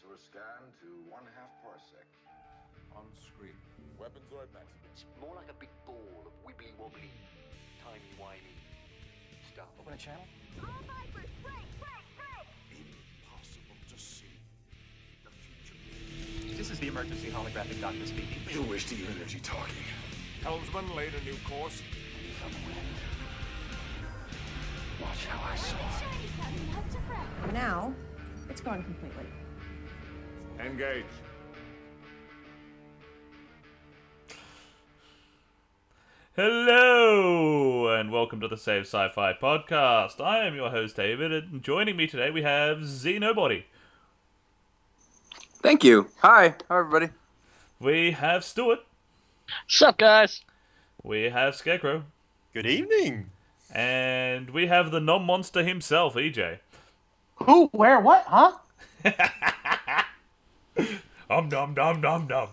sensor scan to one half parsec. On screen. Weaponsword maximum. It's more like a big ball of wibbly wobbly, timey wimey stuff. Open a channel. All vipers, break, break, break! Impossible to see the future. This is the emergency holographic doctor speaking. You're wasting your energy talking. Helmsman laid a new course. Watch how I saw. Shiny coming up to front. Now, it's gone completely. Engage. Hello and welcome to the Save Sci-Fi podcast. I am your host David, and joining me today we have Z Nobody. Thank you. Hi. Hi, everybody. We have Stuart. Sup, guys? We have Scarecrow, Good evening. and we have the non-monster himself, E EJ. Who? Where? What? Huh? Um dum dum dum dum.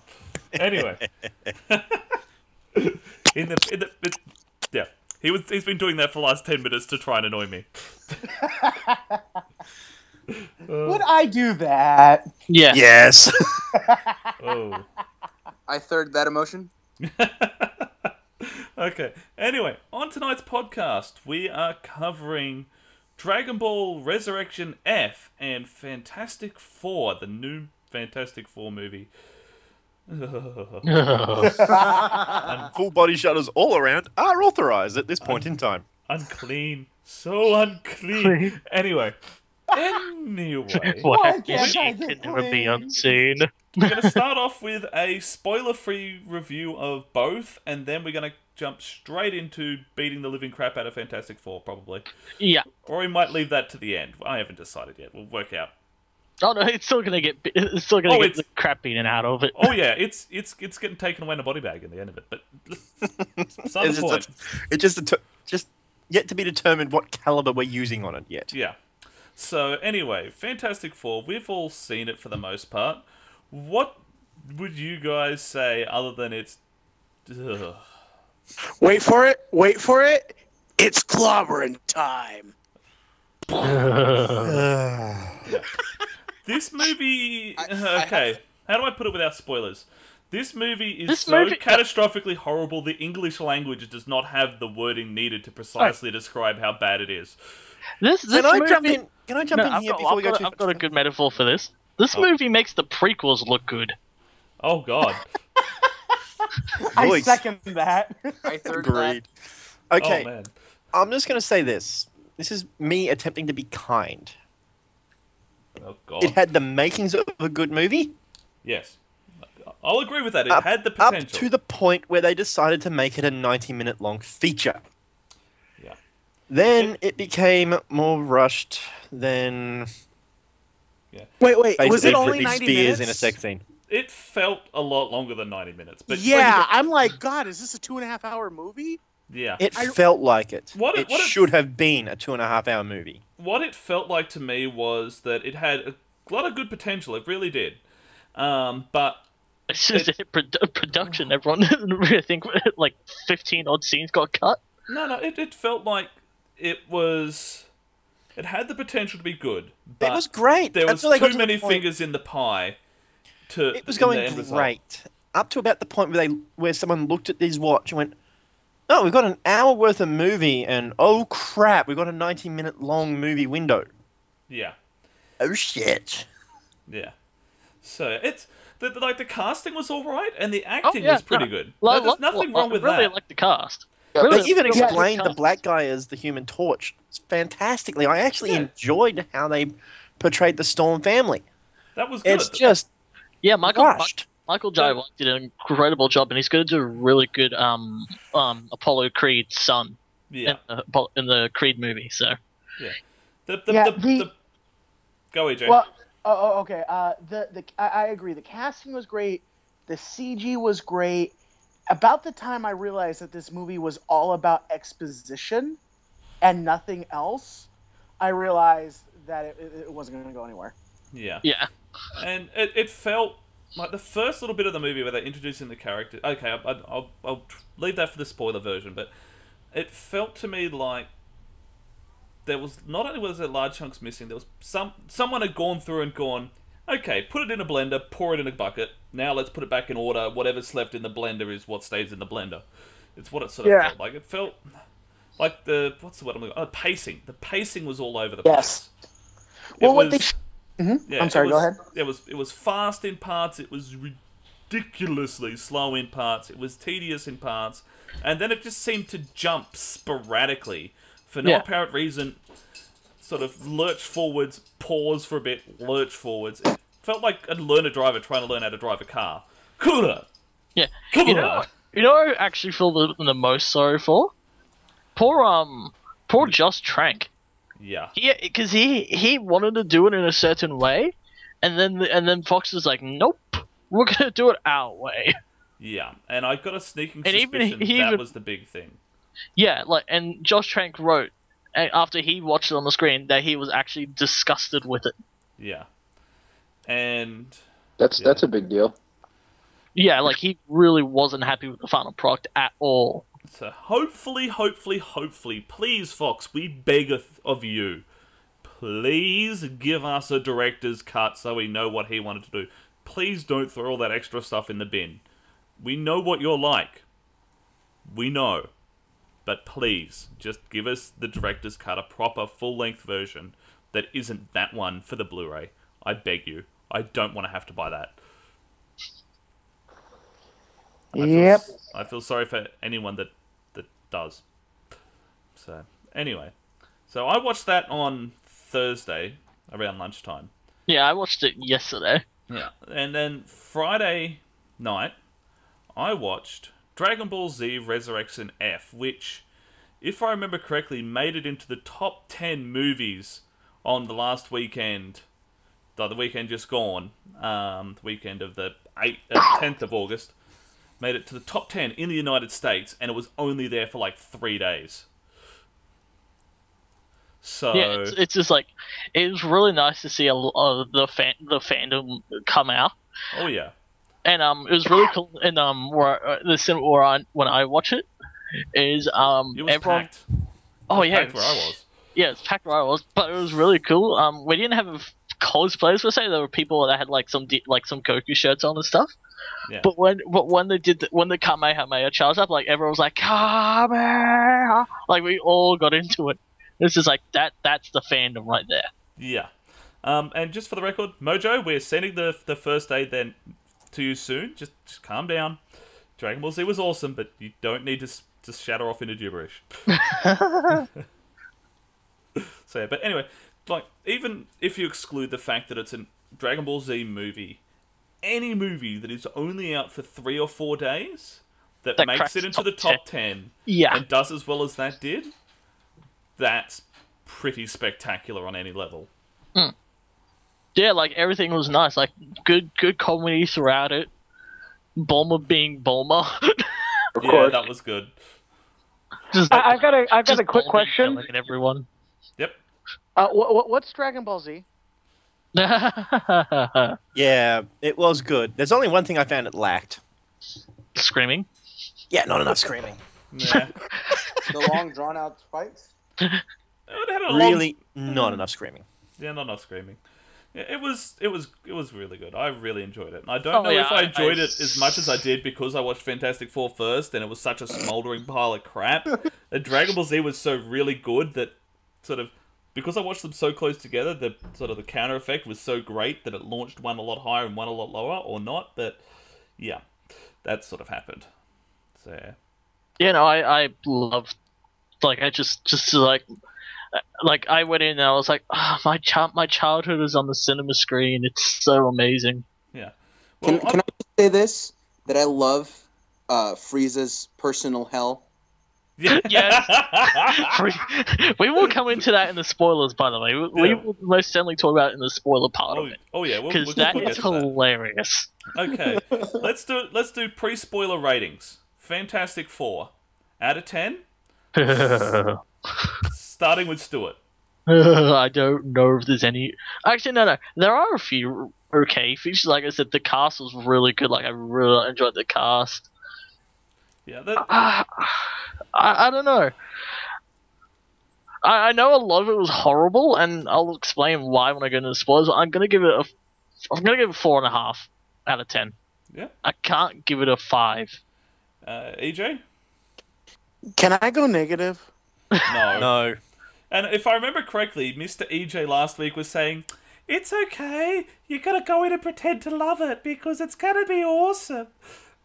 Anyway, in the in the it, yeah, he was he's been doing that for the last ten minutes to try and annoy me. Would I do that? Yeah. Yes. Oh. I third that emotion. okay. Anyway, on tonight's podcast, we are covering Dragon Ball Resurrection F and Fantastic Four, the new Fantastic Four movie. and Full body shutters all around are authorized at this point in time. unclean. So unclean. Anyway. Anyway. Why Your can't I sheep never be unseen. We're going to start off with a spoiler free review of both, and then we're going to jump straight into beating the living crap out of Fantastic Four, probably. Yeah. Or we might leave that to the end. I haven't decided yet. We'll work out. Oh no, it's still gonna get. It's still gonna Oh, get it's- the crap beaten out of it. Oh yeah, it's it's it's getting taken away in a body bag in the end of it. But that's not It's the point. just, a, it's just, a t- just yet to be determined what caliber we're using on it yet. Yeah. So anyway, Fantastic Four. We've all seen it for the most part. What would you guys say other than it's? Ugh. Wait for it. Wait for it. It's clobbering time. This movie. I- I okay, how do I put it without spoilers? This movie is This so movie- catastrophically horrible. The English language does not have the wording needed to precisely describe how bad it is. This, this Can I movie, jump in? Can I jump No, in I've, here got, before I've, we go got, too I've got a good metaphor for this. This Oh. movie makes the prequels look good. Oh God. I second that. I third Agreed. Oh Okay, man. I'm just going to say this. This is me attempting to be kind. Oh God. It had the makings of a good movie. yes. I'll agree with that. It up, had the up potential. to the point where they decided to make it a 90 minute long feature. Yeah. Then it became more rushed than Yeah. Wait, wait. basically Was it only 90 Spears minutes? in a sex scene. It felt a lot longer than ninety minutes, but yeah, I'm like, God, is this a two and a half hour movie? Yeah. It I- felt like it. What it- it what it- should have been a two and a half hour movie. what it felt like to me was that it had a lot of good potential. It really did. Um, but It's just a produ- production. Everyone, I think like fifteen odd scenes got cut. no, no, it, it felt like it was. It had the potential to be good, but it was great. there was Until they too to the many point- fingers in the pie. To It was going end result. great up to about the point where they where someone looked at his watch and went, "Oh, we've got an hour worth of movie, and oh crap, we've got a ninety minute long movie window." Yeah, Oh shit! yeah. So it's the, the- like the casting was all right, and the oh, acting Oh, yeah, was pretty no. good. Lo- No, There's nothing lo- wrong with really that. like the cast. Yeah, Really, They even explained the cast. black guy as the Human Torch fantastically. I actually Yeah. enjoyed how they portrayed the Storm family. That was good. It's just Yeah, Michael rushed. Michael J. White did an incredible job, and he's going to do a really good um um Apollo Creed son yeah. in, the, in the Creed movie. So The, the, Yeah, the, the- the- Go, AJ. Well, oh, oh, okay. Uh, the the I, I agree. The casting was great. The CG was great. About the time I realized that this movie was all about exposition and nothing else, I realized that it, it, it wasn't going to go anywhere. yeah. yeah, and it, it felt like the first little bit of the movie where they're introducing the character. Okay, I, I, I'll I'll leave that for the spoiler version, but it felt to me like there was not only was there large chunks missing, there was some someone had gone through and gone, okay, put it in a blender, pour it in a bucket. Now let's put it back in order. Whatever's left in the blender is what stays in the blender. It's what it sort of Yeah. felt like. It felt like the what's the word I'm looking? Oh, pacing. The pacing was all over the Yes. place. Well, It what they was- sh- Mhm. Yeah, I'm sorry. it Go ahead. It was it was fast in parts. It was ridiculously slow in parts. It was tedious in parts, and then it just seemed to jump sporadically for no Yeah. apparent reason. Sort of lurch forwards, pause for a bit, lurch forwards. It felt like a learner driver trying to learn how to drive a car. Coulda, Yeah. Come you know, you know, I actually feel the, the most sorry for. Poor um, poor Josh Trank. Yeah. Yeah, because he he wanted to do it in a certain way, and then and then Fox is like, nope, we're gonna do it our way. Yeah, and I got a sneaking And even- suspicion he that even- was the big thing. Yeah, like and Josh Trank wrote after he watched it on the screen that he was actually disgusted with it. Yeah, and That's that's a big deal. Yeah, like he really wasn't happy with the final product at all. So hopefully, hopefully, hopefully, please, Fox, we beggeth of you, please give us a director's cut so we know what he wanted to do. Please don't throw all that extra stuff in the bin. We know what you're like. We know. But please, just give us the director's cut, a proper full-length version that isn't that one for the Blu-ray. I beg you. I don't want to have to buy that. I feel Yep. s- I feel sorry for anyone that that does. So anyway, so I watched that on Thursday around lunchtime. Yeah, I watched it yesterday. Yeah, and then Friday night, I watched Dragon Ball Z Resurrection F, which, if I remember correctly, made it into the top ten movies on the last weekend. The, the weekend just gone, um, the weekend of the eighth, uh, tenth of August, made it to the top ten in the United States, and it was only there for like three days. So Yeah, it's, it's just like it was really nice to see a lot of the fan the fandom come out. oh yeah, and um, it was really cool. And um, where uh, the cinema where I when I watch it is um, it was everyone. packed. Oh It was yeah, packed where I was. yeah, it's packed where I was, but it was really cool. Um, we didn't have cosplayers per se. There were people that had like some de- like some Goku shirts on and stuff. Yeah. But when but when they did the, when the Kamehameha charged up, like everyone was like Kamehameha, like we all got into it. This is like that. That's the fandom right there. Yeah. Um, and just for the record, Mojo, we're sending the the first aid then to you soon. Just just calm down. Dragon Ball Z was awesome, but you don't need to to shatter off into gibberish. so yeah, but anyway, like even if you exclude the fact that it's a Dragon Ball Z movie, any movie that is only out for three or four days that, That makes it the into the top top ten Yeah. and does as well as that did, that's pretty spectacular on any level. Hmm. Yeah, like everything was nice. Like good good comedy throughout it. Bulma being Bulma. Of yeah, course. that was good. just I, I've got a I've got a quick Bulma question. everyone. Yep. Uh, what, what, what's Dragon Ball Z? Yeah, it was good. There's only one thing I found it lacked. Screaming. Yeah, not enough screaming. Yeah. The long drawn out fights. It had a long- Really, not enough screaming. Yeah, not enough screaming. Yeah, it was it was it was really good. I really enjoyed it. And I don't Oh, know yeah, if I I- enjoyed I- it as much as I did because I watched Fantastic Four first and it was such a smoldering pile of crap. and Dragon Ball Z was so really good that sort of because I watched them so close together, the sort of the counter effect was so great that it launched one a lot higher and one a lot lower, or not. But yeah, that sort of happened. So yeah. You know, I I loved like I just just like like I went in and I was like, oh, my child my childhood is on the cinema screen. It's so amazing. Yeah. Can, Well, can I say this? That I love uh, Frieza's personal hell. yeah. we will come into that in the spoilers, by the way. We, we will most certainly talk about it in the spoiler part Oh, of it oh yeah, we'll, because we'll, that we'll get is to that. hilarious. Okay, let's do let's do pre-spoiler ratings. Fantastic Four, out of ten, starting with Stuart. I don't know if there's any. Actually, no, no. There are a few okay features. Like I said, the cast was really good. Like I really enjoyed the cast. Yeah, that, Ah, I, I don't know. I, I know a lot of it was horrible, and I'll explain why when I go into the spoilers. I'm gonna give it a I'm gonna give it four and a half out of ten. Yeah. I can't give it a five. Uh, EJ? Can I go negative? No. No. And if I remember correctly, Mr. EJ last week was saying, It's okay. You gotta go in and pretend to love it because it's gonna be awesome.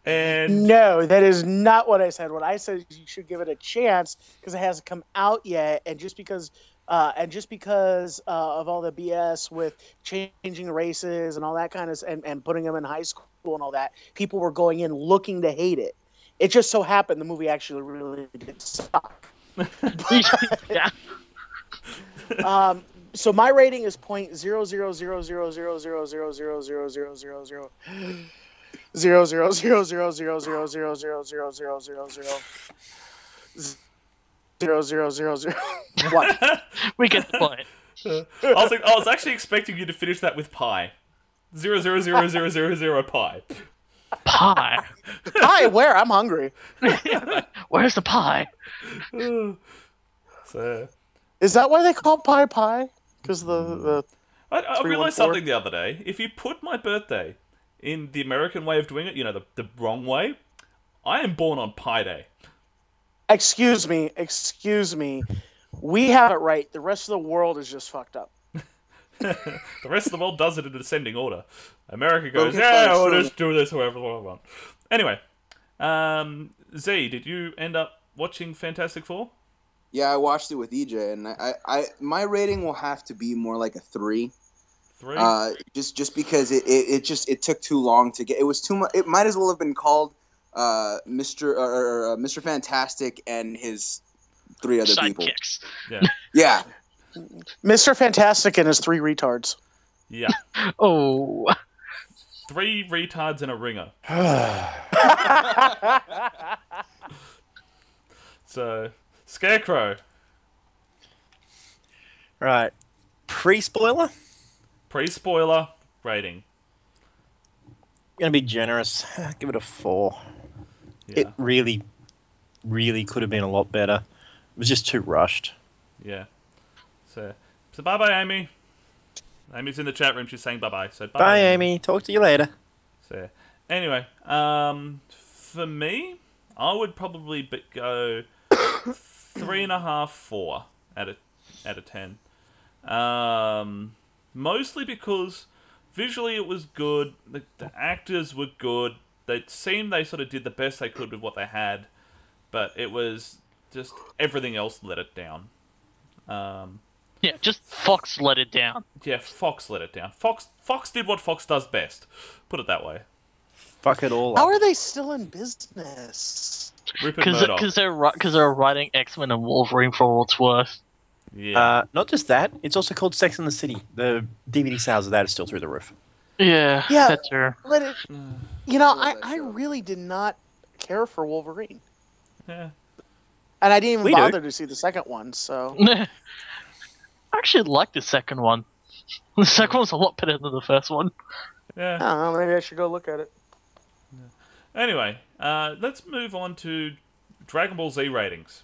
And No, that is not what I said. What I said is you should give it a chance because it hasn't come out yet, and just because, uh, and just because uh, of all the BS with changing races and all that kind of, and, and putting them in high school and all that, people were going in looking to hate it. It just so happened the movie actually really did suck. yeah. Um, so my rating is point zero zero zero zero zero zero zero zero zero zero zero zero zero zero zero zero zero zero zero zero zero zero zero zero zero zero zero zero one. We get the point. I was like, I was actually expecting you to finish that with pi. Zero zero zero zero zero zero pi. Pie. Hi, where? I'm hungry. Where's the pie? So Is that why they call pie pie? Because the the I, I realized something the other day. If you put my birthday in the American way of doing it, you know, the, the wrong way, I am born on Pi Day. excuse me, excuse me. We have it right. The rest of the world is just fucked up. The rest of the world does it in descending order. America goes, yeah, fine, we'll sure. just do this however we want. Anyway, um, Z, did you end up watching Fantastic Four? Yeah, I watched it with EJ, and I, I, I my rating will have to be more like a three. Three? Uh, just just because it, it, it just it took too long to get. It was too much. It might as well have been called uh, Mr. Or, or, uh, Mr. Fantastic and his three other people. Sidekicks. yeah. Yeah, Mr. Fantastic and his three retards. Yeah. Oh. Three retards and a ringer. So, Scarecrow, Right. Pre spoiler? Pre spoiler rating. Gonna be generous. Give it a four. Yeah. It really, really could have been a lot better. It was just too rushed. Yeah. So, so bye bye, Amy. Amy's in the chat room. She's saying bye bye. So bye, Bye, Amy. Talk to you later. So, anyway, um, for me, I would probably go three and a half, four out of out of ten. Um, mostly because visually it was good. The, the actors were good. They seemed they sort of did the best they could with what they had, but it was just everything else let it down. Um, Yeah, just Fox let it down. yeah, Fox let it down. Fox Fox did what Fox does best. Put it that way. Fuck it all How up. are they still in business? Rupert Because Murdoch. because they're because they're writing X Men and Wolverine for all it's worth. Yeah. Uh, not just that, it's also called Sex in the City. The DVD sales of that is still through the roof. Yeah, Yeah. that's true. But it, you know, I, I really did not care for Wolverine, yeah. and I didn't even We do. bother to see the second one. So I actually like the second one. The second one's a lot better than the first one. Yeah. I don't know, maybe I should go look at it. Anyway, uh, let's move on to Dragon Ball Z ratings.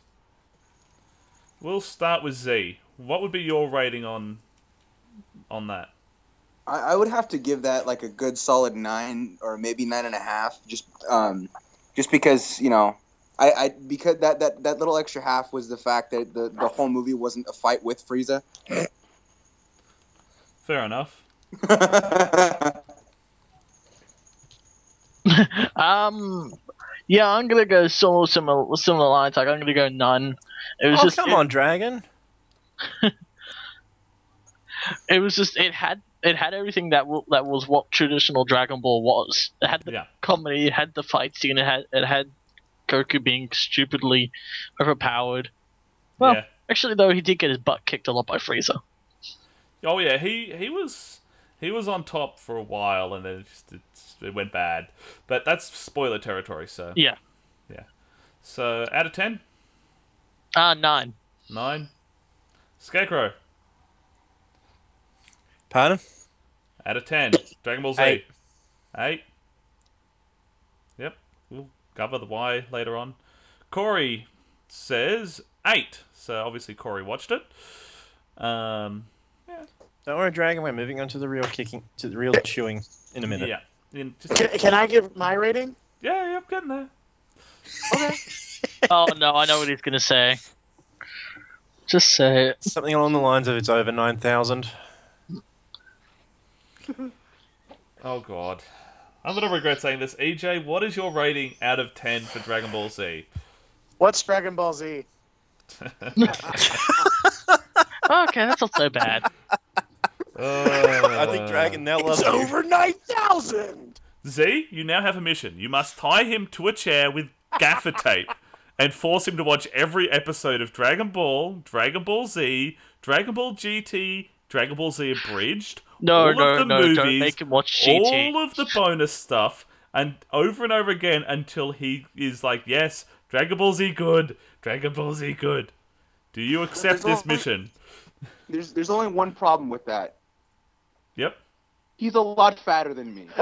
We'll start with Z. What would be your rating on on that? I, I would have to give that like a good solid nine or maybe nine and a half. Just um, just because you know. I, I because that, that, that little extra half was the fact that the, the whole movie wasn't a fight with Frieza. Fair enough. Um, yeah, I'm gonna go similar similar similar lines. Like I'm gonna go none. It was Oh, just come it, on, Dragon. it was just it had it had everything that w- that was what traditional Dragon Ball was. It had the Yeah. comedy, it had the fight scene, it had it had Goku being stupidly overpowered. Well, yeah. actually, though, he did get his butt kicked a lot by Frieza. Oh yeah, he he was he was on top for a while and then it just it, it went bad. But that's spoiler territory, so Yeah, yeah. so out of ten, uh nine. nine. Scarecrow, Pardon? out of ten. Dragon Ball Z. Eight. Eight. Yep. We'll cover the why later on. Corey says eight. So obviously Corey watched it. Um, That's Don't worry, Dragon. We're moving on to the real kicking, to the real chewing in a minute. Yeah. In just, Can, can I give my rating? yeah, yeah, I'm getting there. Okay. oh no, I know what he's gonna say. Just say it. Something along the lines of it's over nine thousand. Oh god. I'm gonna regret saying this. EJ, what is your rating out of 10 for Dragon Ball Z? What's Dragon Ball Z? Okay, that's not so bad. I think uh. Dragon now loves It's you. over nine thousand. Z, you now have a mission. You must tie him to a chair with gaffer tape and force him to watch every episode of Dragon Ball, Dragon Ball Z, Dragon Ball GT, Dragon Ball Z Abridged, No, all no, of the no, movies, don't make him watch GT. all of the bonus stuff, and over and over again until he is like, yes, Dragon Ball Z good, Dragon Ball Z good. Do you accept There's this only- mission? There's there's only one problem with that. Yep. He's a lot fatter than me.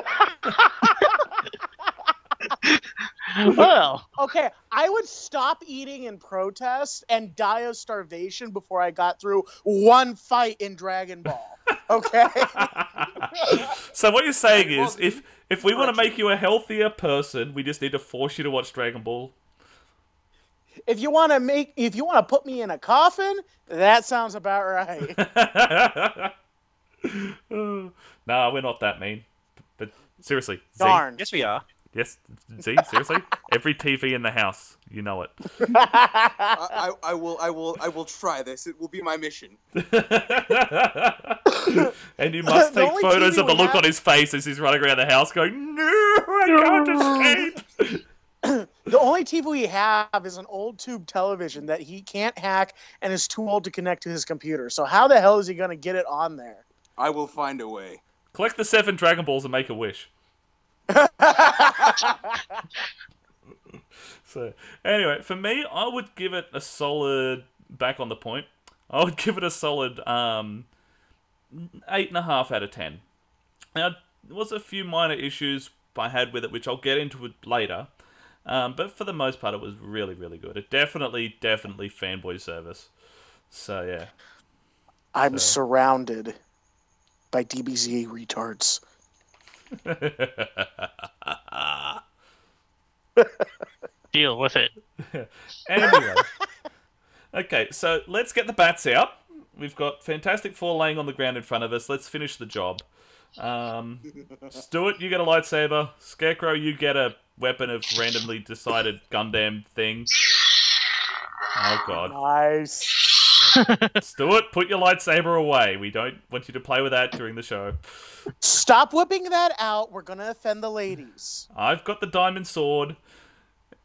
well, Okay, I would stop eating in protest and die of starvation before I got through one fight in Dragon Ball. Okay. So what you're saying Well, is, if if we want to make you a healthier person, we just need to force you to watch Dragon Ball. if you want to make, if you want to put me in a coffin, that sounds about right. Nah, we're not that mean. But seriously, Z, Darn. Yes, we are. yes, Z, seriously, every TV in the house, you know it. I, I, I will I will I will try this. It will be my mission. and you must The take only photos TV of the we look have- on his face as he's running around the house going, "No, I can't escape." the only TV we have is an old tube television that he can't hack and is too old to connect to his computer. So how the hell is he going to get it on there? I will find a way. Collect the seven Dragon Balls and make a wish. So anyway, for me, I would give it a solid. Back on the point, I would give it a solid um, eight and a half out of ten. Now, there was a few minor issues I had with it, which I'll get into it later. Um, but for the most part, it was really, really good. It definitely, definitely fanboy service. So yeah, I'm So- surrounded by DBZ retards. deal with it. anyway. okay, so let's get the bats out. We've got Fantastic Four laying on the ground in front of us. Let's finish the job. Um, Stuart, you get a lightsaber. Scarecrow, you get a weapon of randomly decided Gundam thing. Oh god. Nice. Stuart, put your lightsaber away. We don't want you to play with that during the show. Stop whipping that out. We're going to offend the ladies. I've got the diamond sword.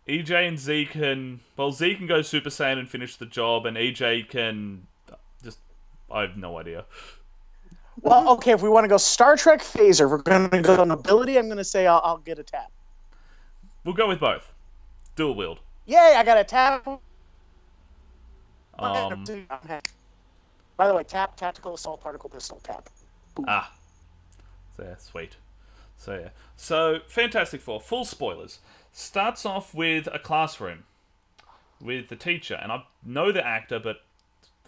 EJ and Z can well Z can go Super Saiyan and finish the job, and EJ can just I have no idea. Well, okay, if we want to go Star Trek phaser, we're going to go on ability. I'm going to say I'll, I'll get a tap. We'll go with both. Dual wield. Yay, I got a tap. Um, By the way, tap, tactical assault particle pistol, tap. ah. So yeah, sweet. So yeah. So Fantastic Four, full spoilers. Starts off with a classroom with the teacher, and I know the actor, but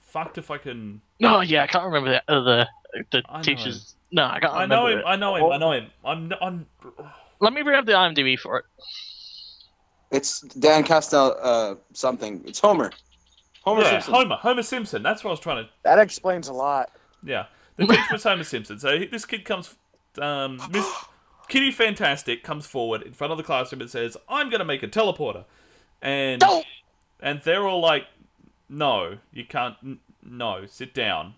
fucked if I can. Oh yeah, I can't remember the uh, the, the teachers. No, I can't I know him. it. I know him. I know him. I'm. I'm. Let me grab the IMDb for it. It's Dan Castell uh something. It's Homer. Homer yeah, Simpson. Homer. Homer Simpson. That's what I was trying to That explains a lot. Yeah, the teacher was Homer Simpson. So he- this kid comes, um, Miss Kitty Fantastic comes forward in front of the classroom and says, "I'm going to make a teleporter," and Don't! and they're all like, "No, you can't. N- no, sit down."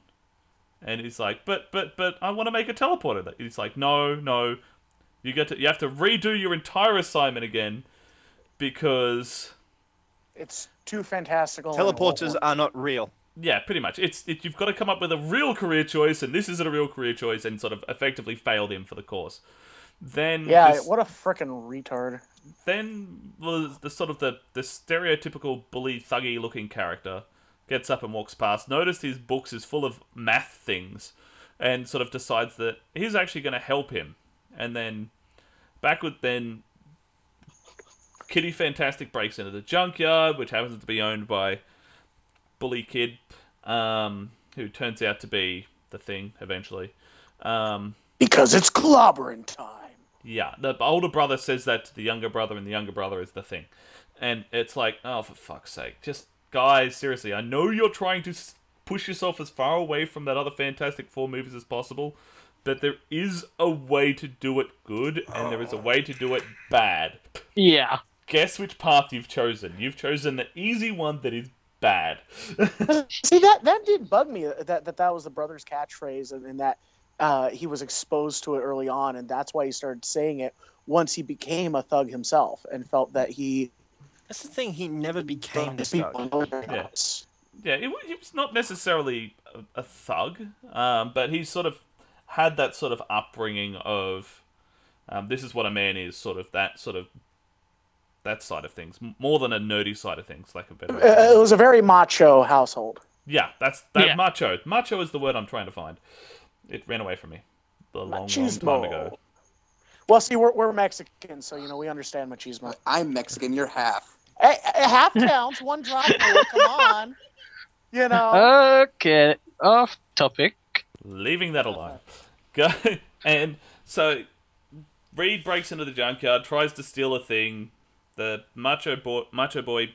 And he's like, "But but but I want to make a teleporter." He's like, "No, no, you get to you have to redo your entire assignment again because." It's too fantastical. Teleporters are not real. Yeah, pretty much. It's it, you've got to come up with a real career choice, and this isn't a real career choice, and sort of effectively failed him for the course. Then Yeah, this- what a frickin' retard. then was the sort of the the stereotypical bully thuggy looking character gets up and walks past, noticed his books is full of math things, and sort of decides that he's actually going to help him, and then back with then. Kitty Fantastic breaks into the junkyard, which happens to be owned by Bully Kid, um, who turns out to be the thing eventually. Um, Because it's clobbering time. yeah, the older brother says that to the younger brother, and the younger brother is the thing. And it's like, oh, for fuck's sake. Just, guys, seriously, I know you're trying to push yourself as far away from that other Fantastic Four movies as possible, but there is a way to do it good, and there is a way to do it bad. Yeah. Guess which path you've chosen. You've chosen the easy one that is bad. See that that did bug me uh, that that, that was the brother's catchphrase and, and that uh, he was exposed to it early on and that's why he started saying it once he became a thug himself and felt that he That's the thing. He never became this thug. Yeah. Yeah, it, wa- he was not necessarily a, a thug, um, but he sort of had that sort of upbringing of um, this is what a man is, sort of that sort of that side of things, more than a nerdy side of things, like a better. Uh, it was a very macho household. yeah, that's that Yeah. macho. Macho is the word I'm trying to find. It ran away from me a long, long time Machismo. ago. Well, see, we're, we're Mexican, so you know we understand machismo. I'm Mexican. You're half. Hey, hey, half counts, one drop. rule, Come on, you know. Okay, off topic. leaving that alone. Go and so Reed breaks into the junkyard, tries to steal a thing. The macho boy, macho boy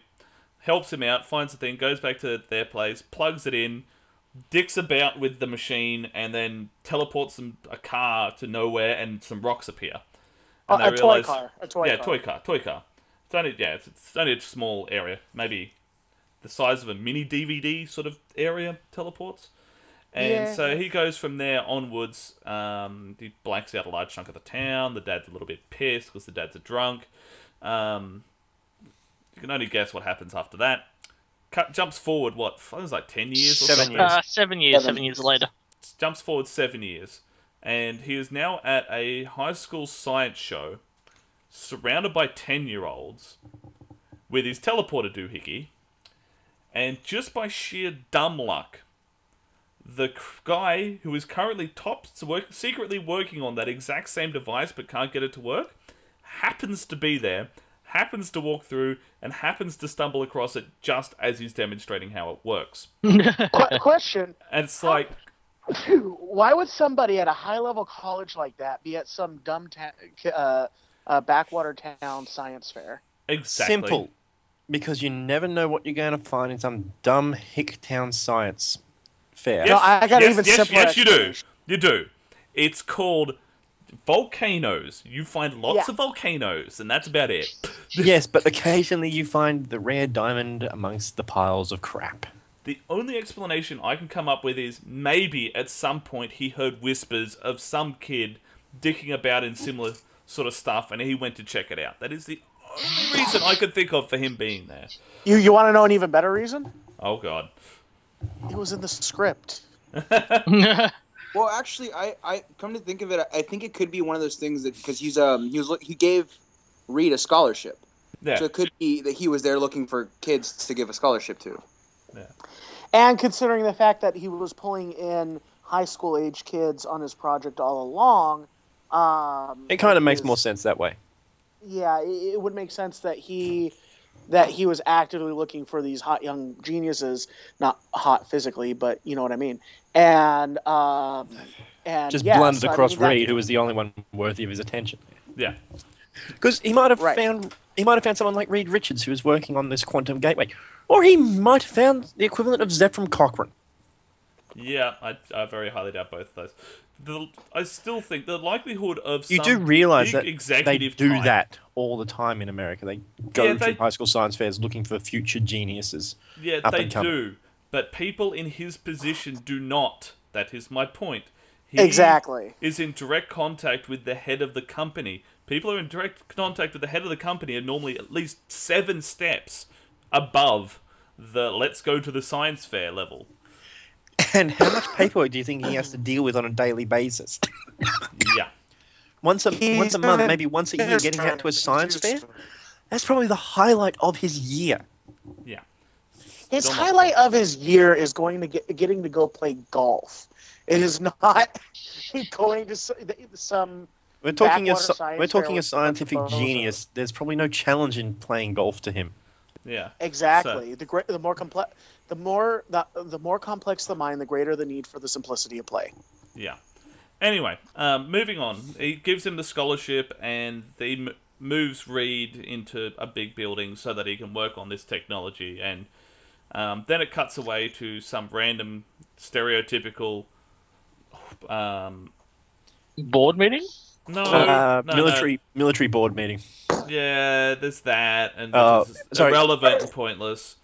helps him out, finds the thing, goes back to their place, plugs it in, dicks about with the machine, and then teleports them a car to nowhere, and some rocks appear. Oh, And a they toy car, a toy yeah, car. toy car, toy car. It's only yeah, it's, it's only a small area, maybe the size of a mini DVD sort of area teleports. And Yeah. so he goes from there onwards. Um, he blanks out a large chunk of the town. The dad's a little bit pissed because the dad's a drunk. Um, you can only guess what happens after that. Cut jumps forward. What? I think it was like ten years or Seven something. years. Uh, seven years, seven years later. Jumps forward seven years, and he is now at a high school science show, surrounded by ten-year-olds, with his teleporter doohickey, and just by sheer dumb luck, the guy who is currently top work, secretly working on that exact same device but can't get it to work happens to be there, happens to walk through, and happens to stumble across it just as he's demonstrating how it works. Qu- question: And it's like, Why would somebody at a high-level college like that be at some dumb ta- uh, uh, backwater town science fair? exactly. Simple. Because you never know what you're going to find in some dumb hick town science fair. No, I- I got yes, even yes, simpler Yes, you do. You do. It's called volcanoes. You find lots Yeah. of volcanoes, and that's about it. yes, but occasionally you find the rare diamond amongst the piles of crap. The only explanation I can come up with is maybe at some point he heard whispers of some kid dicking about in similar sort of stuff, and he went to check it out. That is the only reason I could think of for him being there. You you want to know an even better reason? Oh God. It was in the script. Well, actually, I, I come to think of it, I think it could be one of those things that because he's um he was he gave Reed a scholarship, Yeah. so it could be that he was there looking for kids to give a scholarship to. Yeah. And considering the fact that he was pulling in high school age kids on his project all along, um, It kind of makes more sense that way. Yeah, it, it would make sense that he that he was actively looking for these hot young geniuses, not hot physically, but you know what I mean. And um, and Just yeah, blundered so I across mean, that- Reed, who was the only one worthy of his attention. Yeah. Because he might have Right. found he might have found someone like Reed Richards who was working on this quantum gateway, or he might have found the equivalent of Zefram Cochrane. Yeah, I, I very highly doubt both of those. The, I still think the likelihood of You some do realize big that they executive do type- that all the time in America. They go Yeah, they- to high school science fairs looking for future geniuses. Yeah, they do. But people in his position do not. That is my point. He Exactly. Is in direct contact with the head of the company. People who are in direct contact with the head of the company are normally at least seven steps above the let's go to the science fair level. And how much paperwork do you think he has to deal with on a daily basis? Yeah. once a He's once a month, maybe once a year, getting out to a science fair. That's probably the highlight of his year. Yeah. His Still not- highlight of his year is going to get getting to go play golf. It is not going to s- some. We're talking a science we're talking a scientific genius. There's probably no challenge in playing golf to him. Yeah. Exactly. the great, the more complex, The more the the more complex the mind, the greater the need for the simplicity of play. Yeah. Anyway, um, moving on. He gives him the scholarship and he m- moves Reed into a big building so that he can work on this technology. And um, then it cuts away to some random stereotypical. Um, Board meeting? no, uh, no, no. military military board meeting. Yeah, there's that, and this is sorry. irrelevant and pointless.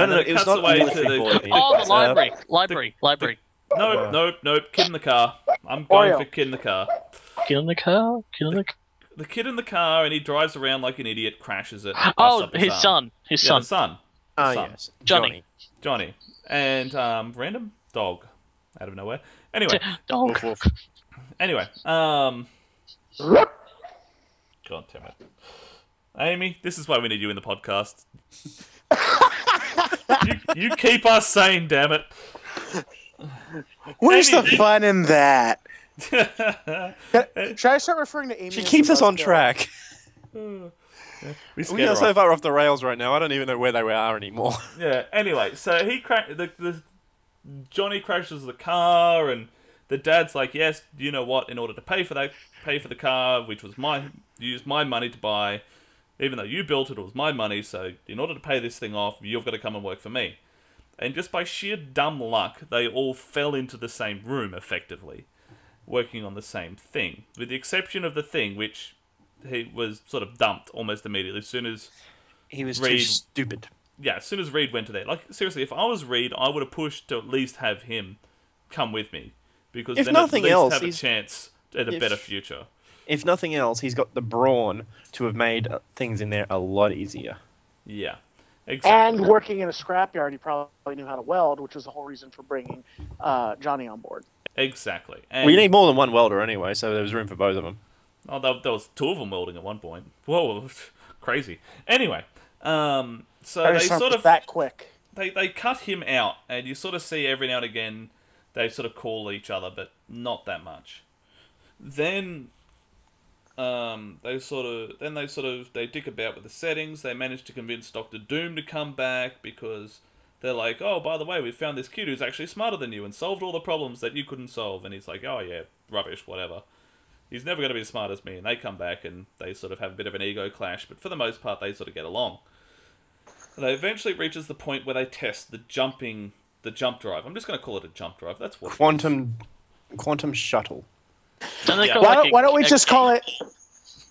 No, And no, it was not a away to the- board. Oh, the It's, uh, library, library, library. Nope, nope, nope. Kid in the car. I'm going Oreo. for kid in the car. Get in the car. Get in the. car. The kid in the car, and he drives around like an idiot, crashes it. Oh, up his son. His Yeah, son. the son. Ah, son. yes, Johnny. Johnny. And um, random dog out of nowhere. Anyway, Dog. Woof, woof. anyway, um, God damn it, Amy. This is why we need you in the podcast. you, you keep us sane, damn it. Where's Amy. the fun in that? Should I start referring to Amy? She keeps us on buzzkill? track. scare We are so off. far off the rails right now. I don't even know where they are anymore. Yeah. Anyway, so he cra- the, the Johnny crashes the car, and the dad's like, "Yes, you know what? In order to pay for that, pay for the car, which was my used my money to buy, even though you built it, it was my money. So in order to pay this thing off, you've got to come and work for me." And just by sheer dumb luck, they all fell into the same room, effectively, working on the same thing, with the exception of the thing, which he was sort of dumped almost immediately as soon as He was too Reed. stupid. yeah, as soon as Reed went to there, like seriously, if I was Reed, I would have pushed to at least have him come with me because If then nothing at least else, have a chance at a if- better future. If nothing else, he's got the brawn to have made uh, things in there a lot easier. Yeah, exactly. And working in a scrapyard, he probably knew how to weld, which was the whole reason for bringing uh, Johnny on board. exactly. And Well, you need more than one welder anyway, so there was room for both of them. oh, there, there was two of them welding at one point. Whoa, crazy. Anyway, um, so I they sort of that quick. they they cut him out, and you sort of see every now and again they sort of call each other, but not that much. Then, um, they sort of then they sort of they dick about with the settings. They manage to convince Doctor Doom to come back because they're like, oh, by the way, we found this kid who's actually smarter than you and solved all the problems that you couldn't solve. And he's like, oh yeah, rubbish, whatever. He's never going to be as smart as me. And they come back and they sort of have a bit of an ego clash, but for the most part, they sort of get along. They eventually reaches the point where they test the jumping, the jump drive. I'm just going to call it a jump drive. That's what. Quantum, quantum shuttle. Don't they Yeah. call Why like don't, a- why don't we a just key? call it?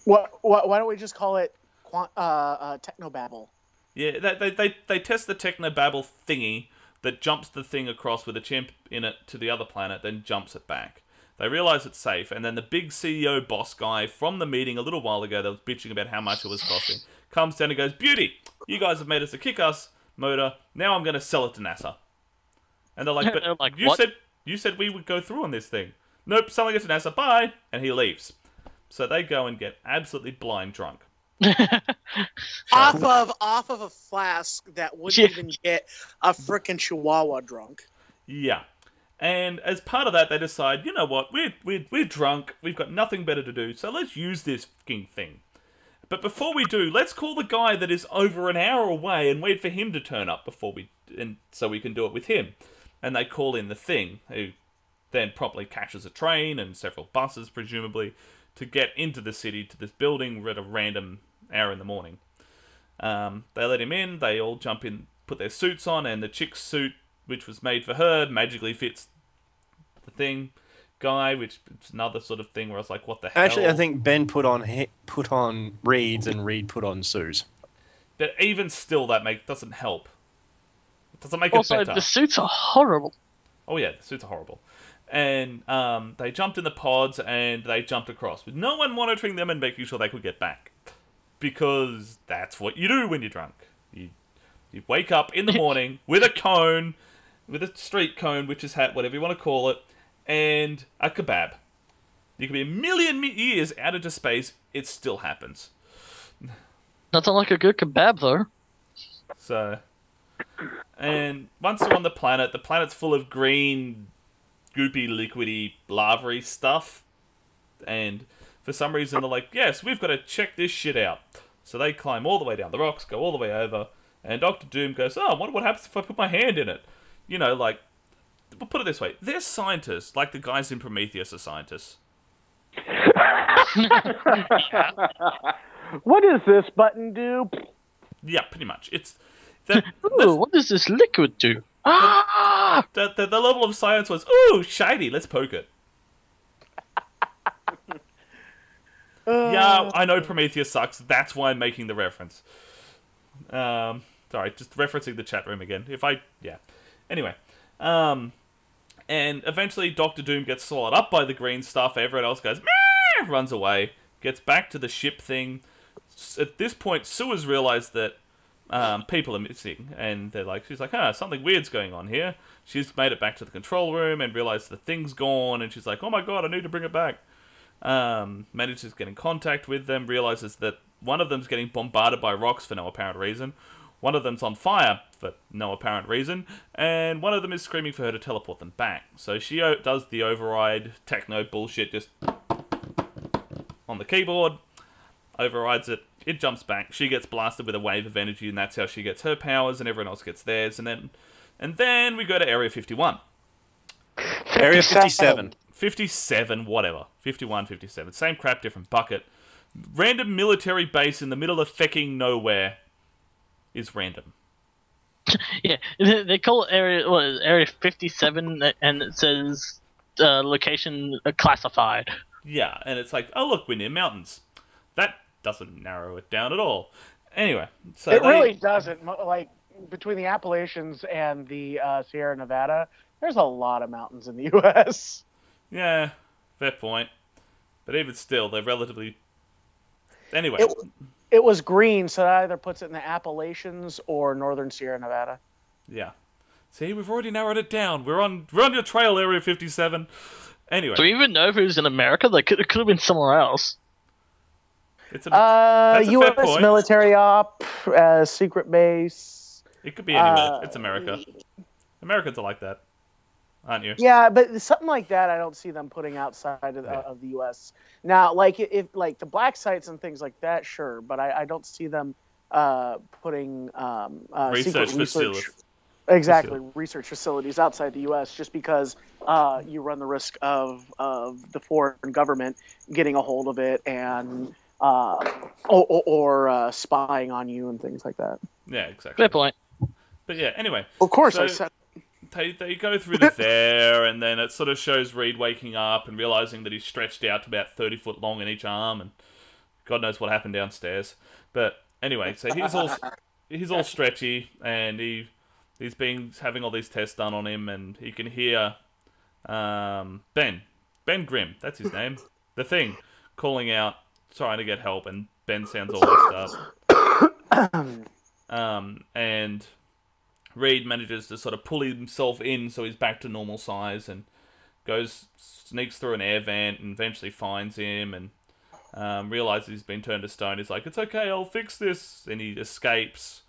What, what? Why don't we just call it quant, uh, uh, technobabble? Yeah, they, they, they, they test the Technobabble thingy that jumps the thing across with a chimp in it to the other planet, then jumps it back. They realize it's safe, and then the big CEO boss guy from the meeting a little while ago that was bitching about how much it was costing comes down and goes, Beauty, you guys have made us a kick ass motor, now I'm going to sell it to NASA. And they're like, But They're like, you, "What?" said, you said we would go through on this thing. Nope, selling it to NASA, bye! And he leaves. So they go and get absolutely blind drunk. Off of off of a flask that wouldn't Yeah. even get a frickin' Chihuahua drunk. Yeah. And as part of that, they decide, you know what, we're, we're, we're drunk, we've got nothing better to do, so let's use this fucking thing. But before we do, let's call the guy that is over an hour away and wait for him to turn up before we, and so we can do it with him. And they call in the thing, who then promptly catches a train and several buses, presumably, to get into the city to this building at a random hour in the morning. Um, they let him in. They all jump in, put their suits on, and the chick's suit, which was made for her, magically fits the thing guy, which is another sort of thing where I was like, "What the hell?" Actually, I think Ben put on he- put on Reed's and Reed put on Sue's. But even still, that make doesn't help. It doesn't make Also, it better. Also, the suits are horrible. Oh yeah, the suits are horrible. And um, they jumped in the pods and they jumped across with no one monitoring them and making sure they could get back, because that's what you do when you're drunk. You you wake up in the morning with a cone, with a street cone, which is hat, whatever you want to call it, and a kebab. You can be a million years out into space, it still happens. Nothing like a good kebab, though. So, and once they're on the planet, the planet's full of green, goopy, liquidy, lavary stuff. And for some reason, they're like, yes, we've got to check this shit out. So they climb all the way down the rocks, go all the way over, And Doctor Doom goes, "Oh, I wonder what happens if I put my hand in it." You know, like, we'll put it this way: they're scientists, like the guys in Prometheus are scientists. What does this button do? Yeah, pretty much. It's the, Ooh, what does this liquid do? Ah! the, the, the level of science was, ooh, shiny, let's poke it. yeah, I know Prometheus sucks. That's why I'm making the reference. Um, sorry, just referencing the chat room again. If I, yeah. Anyway, um, and eventually Doctor Doom gets swallowed up by the green stuff. Everyone else goes, Meh! runs away, gets back to the ship thing. At this point, Sue has realized that um, people are missing, and they're like, she's like, huh, something weird's going on here. She's made it back to the control room and realized the thing's gone, and she's like, oh my god, I need to bring it back. Um, manages to get in contact with them, realizes that one of them's getting bombarded by rocks for no apparent reason, one of them's on fire for no apparent reason, and one of them is screaming for her to teleport them back. So she does the override techno bullshit, just on the keyboard, overrides it. It jumps back. She gets blasted with a wave of energy, and that's how she gets her powers, and everyone else gets theirs. And then, and then we go to Area 51. Area 57. 57, whatever. 51, 57. Same crap, different bucket. Random military base in the middle of fecking nowhere is random. Yeah, they they call it area what is it, area fifty seven, and it says uh, location uh, classified. Yeah, and it's like, oh look, we're near mountains. That doesn't narrow it down at all. Anyway, so it they- really doesn't. Like between the Appalachians and the uh, Sierra Nevada, there's a lot of mountains in the U.S. Yeah, fair point. But even still, they're relatively. Anyway, It, it was green, so that either puts it in the Appalachians or northern Sierra Nevada. yeah. See, we've already narrowed it down. We're on we're on your trail, Area 57. Anyway, Do we even know if it was in America? Like, it could have been somewhere else. It's a, Uh, that's a fair U.S. military op, uh, secret base. It could be anywhere. uh, it's America. Americans are like that, aren't you? Yeah, but something like that, I don't see them putting outside of, the Yeah. of the U.S. Now, like if like the black sites and things like that, sure, but I, I don't see them uh, putting um, uh, Research facilities. research exactly research facilities outside the U.S. just because uh, you run the risk of of the foreign government getting a hold of it and uh, or, or, or uh, spying on you and things like that. Yeah, exactly. Fair point. But yeah, anyway. Of course, I So- said they, they go through the there, and then it sort of shows Reed waking up and realizing that he's stretched out to about 30 foot long in each arm, and God knows what happened downstairs. But anyway, so he's all he's all stretchy, and he he's been having all these tests done on him, and he can hear um, Ben Ben Grimm, that's his name, the thing, calling out, trying to get help, and Ben sounds all messed stuff. Um, and Reed manages to sort of pull himself in so he's back to normal size and goes sneaks through an air vent and eventually finds him and um, realizes he's been turned to stone. He's like, "It's okay, I'll fix this." And he escapes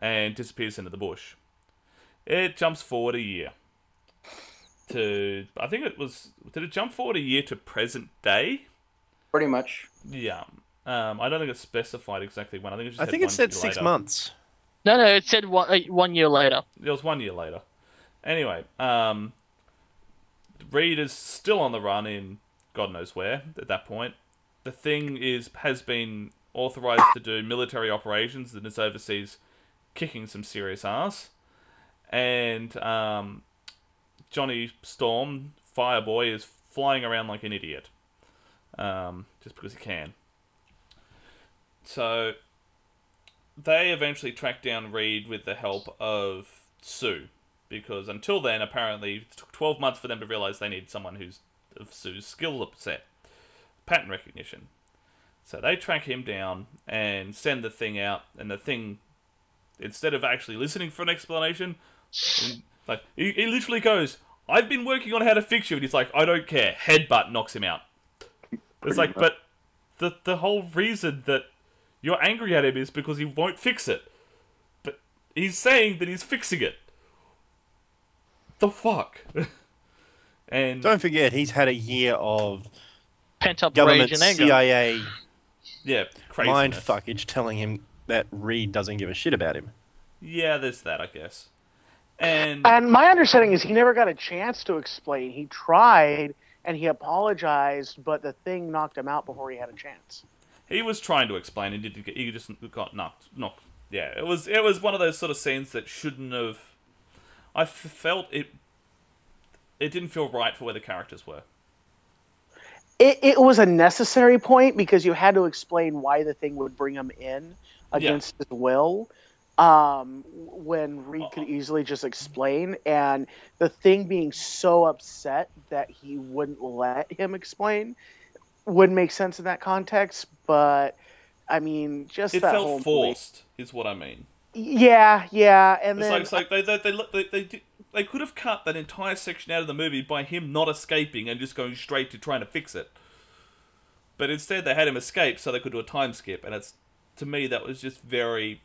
and disappears into the bush. It jumps forward a year to I think it was did it jump forward a year to present day? Pretty much. Yeah. Um, I don't think it's specified exactly when. I think it just I said think it said six later. months. No, no, it said one, uh, one year later. It was one year later. Anyway, um, Reed is still on the run in God knows where at that point. The thing is has been authorized to do military operations and is overseas kicking some serious ass. And um, Johnny Storm, Fireboy, is flying around like an idiot. Um, just because he can. So they eventually track down Reed with the help of Sue, because until then, apparently, it took 12 months for them to realize they need someone who's of Sue's skill set, pattern recognition. So they track him down and send the thing out, and the thing, instead of actually listening for an explanation, like he, he literally goes, "I've been working on how to fix you," and he's like, "I don't care." Headbutt knocks him out. It's like, but the the whole reason that you're angry at him is because he won't fix it. But he's saying that he's fixing it. The fuck? and Don't forget, he's had a year of Pent up government rage and anger. CIA yeah, craziness. mind fuckage telling him that Reed doesn't give a shit about him. Yeah, there's that, I guess. And And my understanding is he never got a chance to explain. He tried and he apologized, but the thing knocked him out before he had a chance. he was trying to explain and did he just got knocked knocked yeah it was it was one of those sort of scenes that shouldn't have I felt it it didn't feel right for where the characters were It, it was a necessary point because you had to explain why the thing would bring him in against his will. Um, when Reed could easily just explain, and the thing being so upset that he wouldn't let him explain wouldn't make sense in that context. But I mean, just it that whole felt forced is what i mean. Yeah, yeah, and it's then like, like they, they, they, look- they, they, they could have cut that entire section out of the movie by him not escaping and just going straight to trying to fix it. But instead they had him escape so they could do a time skip and it's to me that was just very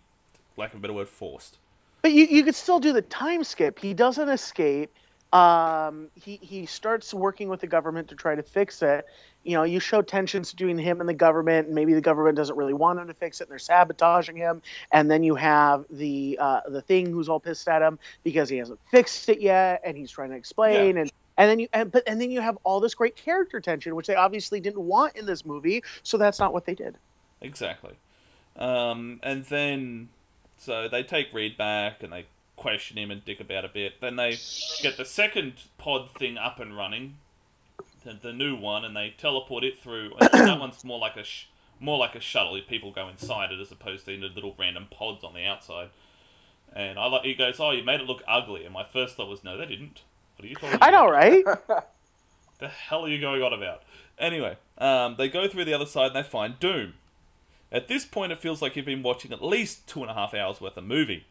lack of a better word forced But you, you could still do the time skip. He doesn't escape. Um, he, he starts working with the government to try to fix it. You know, you show tensions between him and the government, and maybe the government doesn't really want him to fix it, and they're sabotaging him. And then you have the uh, the thing who's all pissed at him because he hasn't fixed it yet, and he's trying to explain. And and then you and but and then you have all this great character tension, which they obviously didn't want in this movie. So that's not what they did. Exactly. Um, and then, so they take Reed back and they question him and dick about a bit. Then they get the second pod thing up and running, the, the new one, and they teleport it through. And that one's more like a sh- more like a shuttle. People go inside it as opposed to into little random pods on the outside. And I like he goes, "Oh, you made it look ugly." And my first thought was, "No, they didn't." What are you talking about? I know, right? the hell are you going on about? Anyway, um, they go through the other side and they find Doom. At this point, it feels like you've been watching at least two and a half hours worth of movie.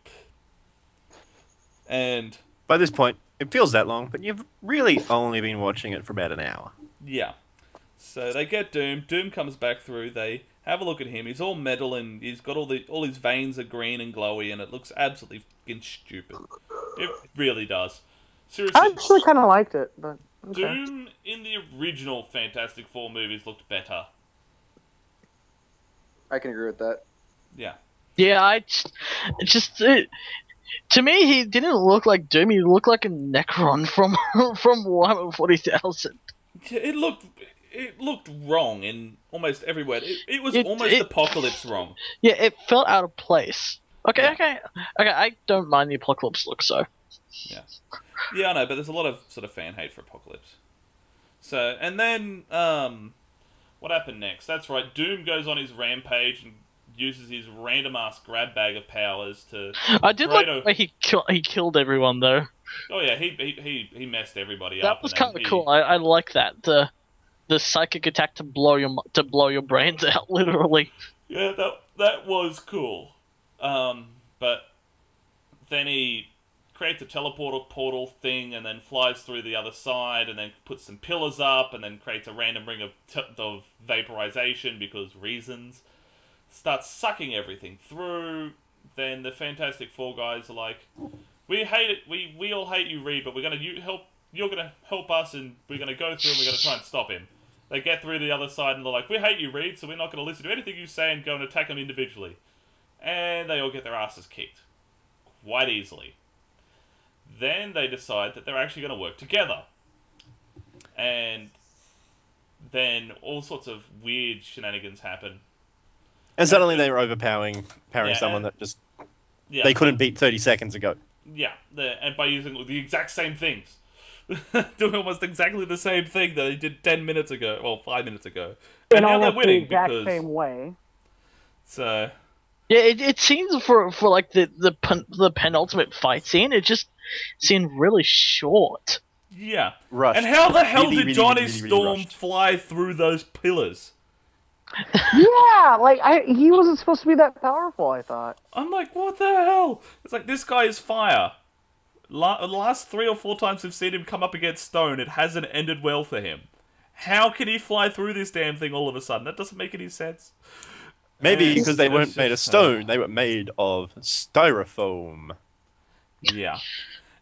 And By this point, it feels that long, but you've really only been watching it for about an hour. yeah, so they get Doom. Doom comes back through. They have a look at him. He's all metal and he's got all the all his veins are green and glowy, and it looks absolutely fucking stupid. It really does. Seriously, I actually kind of liked it, but okay. Doom in the original Fantastic Four movies looked better. I can agree with that. Yeah. Yeah, I just, just it, to me he didn't look like Doom. He looked like a Necron from from Warhammer Forty Thousand. Yeah, It looked it looked wrong in almost everywhere. It, it was It- almost it- apocalypse wrong. Yeah, it felt out of place. Okay, okay, okay. I don't mind the apocalypse look. So Yeah, yeah, I know, but there's a lot of sort of fan hate for apocalypse. So and then um, what happened next? That's right. Doom goes on his rampage and uses his random ass grab bag of powers to. I did like a- he kill, he killed everyone though. Oh yeah, he he he, he messed everybody That up. That was kind of cool. I, I like that the the psychic attack to blow your to blow your brains out literally. Yeah, that that was cool. Um, but then he creates a teleporter portal thing and then flies through the other side and then puts some pillars up and then creates a random ring of, of vaporization because reasons. Starts sucking everything through. Then the Fantastic Four guys are like, "We hate it. We we all hate you, Reed, but we're gonna you help. You're gonna help us, and we're gonna go through and we're gonna try and stop him." They get through the other side and they're like, "We hate you, Reed, so we're not gonna listen to anything you say and go and attack them individually." And they all get their asses kicked quite easily. Then they decide that they're actually going to work together. And then all sorts of weird shenanigans happen. And suddenly they were overpowering powering Yeah, someone and- that just Yeah. they couldn't beat 30 seconds ago. Yeah, the, and by using the exact same things. Doing almost exactly the same thing that they did 10 minutes ago, well, 5 minutes ago. And in now they're almost the winning exact because. same way. So, Yeah, it, it seems for for like the the pen, the penultimate fight scene, it just seemed really short. yeah. Rushed. And how the hell Really, did really, Johnny really, really Storm rushed. fly through those pillars? yeah, like I, he wasn't supposed to be that powerful. I thought. I'm like, what the hell? It's like this guy is fire. La- last three or four times we've seen him come up against Stone, it hasn't ended well for him. How can he fly through this damn thing all of a sudden? That doesn't make any sense. Maybe because they weren't made of stone, they were made of styrofoam. Yeah.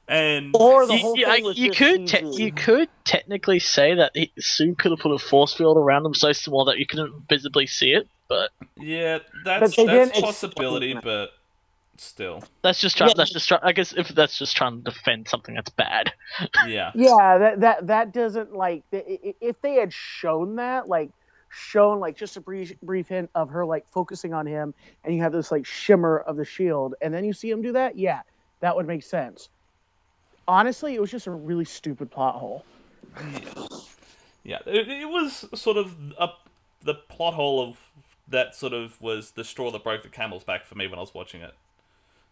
And Or the You, whole you, thing I- was you just could te- you could technically say that he, Sue could have put a force field around him so small that you couldn't visibly see it, but yeah, that's they that's a possibility, explain but still. That's just trying. Yeah. That's just try, I guess if that's just trying to defend something that's bad. Yeah. Yeah, that that that doesn't like i- i- if they had shown that like shown like just a brief brief hint of her like focusing on him and you have this like shimmer of the shield and then you see him do that, yeah, that would make sense. Honestly, it was just a really stupid plot hole. Yeah, it, it was sort of a, the plot hole of that sort of was the straw that broke the camel's back for me when I was watching it.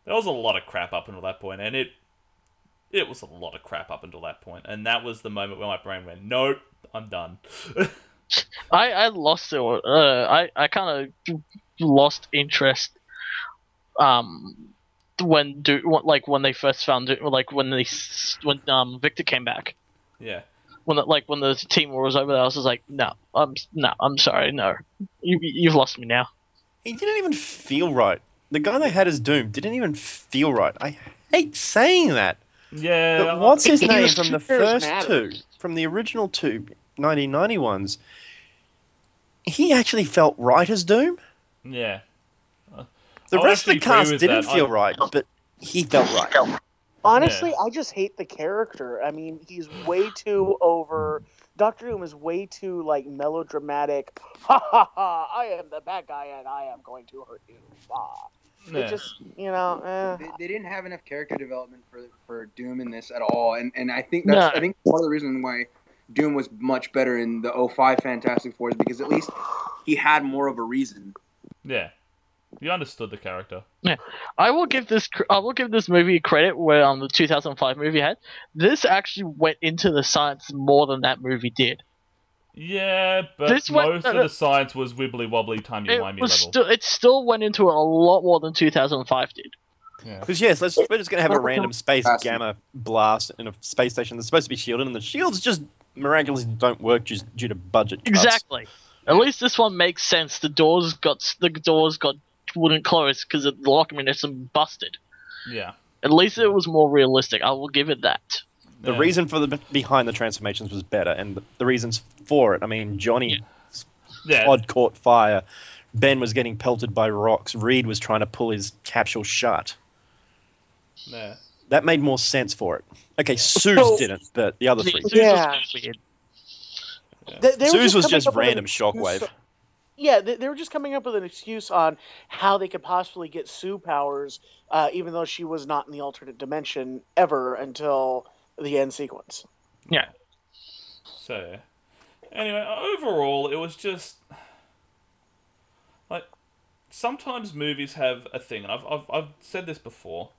There was a lot of crap up until that point, and it it was a lot of crap up until that point, and that was the moment where my brain went, "Nope, I'm done." I I lost it. Uh, I I kind of lost interest. Um, when do like when they first found it, like when they when um Victor came back. yeah, When the, like when the team war was over there, I was just like, no, I'm no, I'm sorry, no, you you've lost me now. He didn't even feel right. The guy they had as Doom didn't even feel right. I hate saying that. yeah. But what's his name from the first charismatic. two, from the original two 1990 ones? He actually felt right as Doom. Yeah. The I'll rest of the cast didn't that. feel I- right, but he felt right. Honestly, I just hate the character. I mean, he's way too over. Doctor Doom is way too like melodramatic. Ha ha ha! I am the bad guy, and I am going to hurt you. Ah. Yeah. It just, you know, eh. They, they didn't have enough character development for for Doom in this at all, and and I think that's No. I think part of the reason why Doom was much better in the 05 Fantastic Four is because at least he had more of a reason. Yeah. You understood the character. Yeah, I will give this cr- I will give this movie credit where um the 2005 movie had. This actually went into the science more than that movie did. Yeah, but This went- most of the science was wibbly wobbly, timey It wimey was level. still it still went into it a lot more than 2005 did. yeah. Because yes, let's, we're just gonna have a random space gamma blast in a space station that's supposed to be shielded, and the shields just miraculously don't work just due to budget cuts. Exactly. At least this one makes sense. The doors got the doors got wouldn't close because the lock mechanism busted. Yeah. At least it was more realistic. I will give it that. The Yeah. reason for the behind the transformations was better, and the, the reasons for it. I mean, Johnny Yeah. pod caught fire. Ben was getting pelted by rocks. Reed was trying to pull his capsule shut. Yeah. That made more sense for it. Okay, Suze So- didn't, but the other three. Zeus Yeah. was weird. They, they Suze was coming just up with an random excuse- shockwave. Yeah, they, they were just coming up with an excuse on how they could possibly get Sue powers, uh, even though she was not in the alternate dimension ever until the end sequence. Yeah. So, anyway, overall, it was just like sometimes movies have a thing, and I've, I've I've said this before.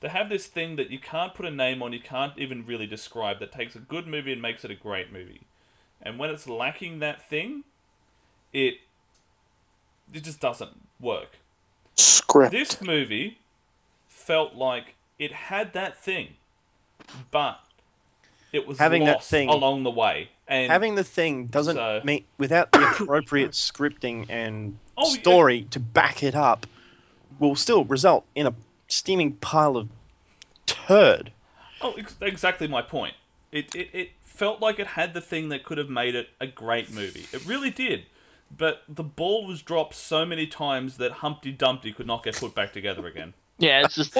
They have this thing that you can't put a name on, you can't even really describe. That takes a good movie and makes it a great movie, and when it's lacking that thing, it it just doesn't work. Script. This movie felt like it had that thing, but it was Having that thing- along the way. And Having the thing doesn't So- mean without the appropriate scripting and Oh, yeah. story to back it up will still result in a steaming pile of turd. Oh, ex- exactly my point. It, it it felt like it had the thing that could have made it a great movie. It really did. But the ball was dropped so many times that Humpty Dumpty could not get put back together again. Yeah, it's just.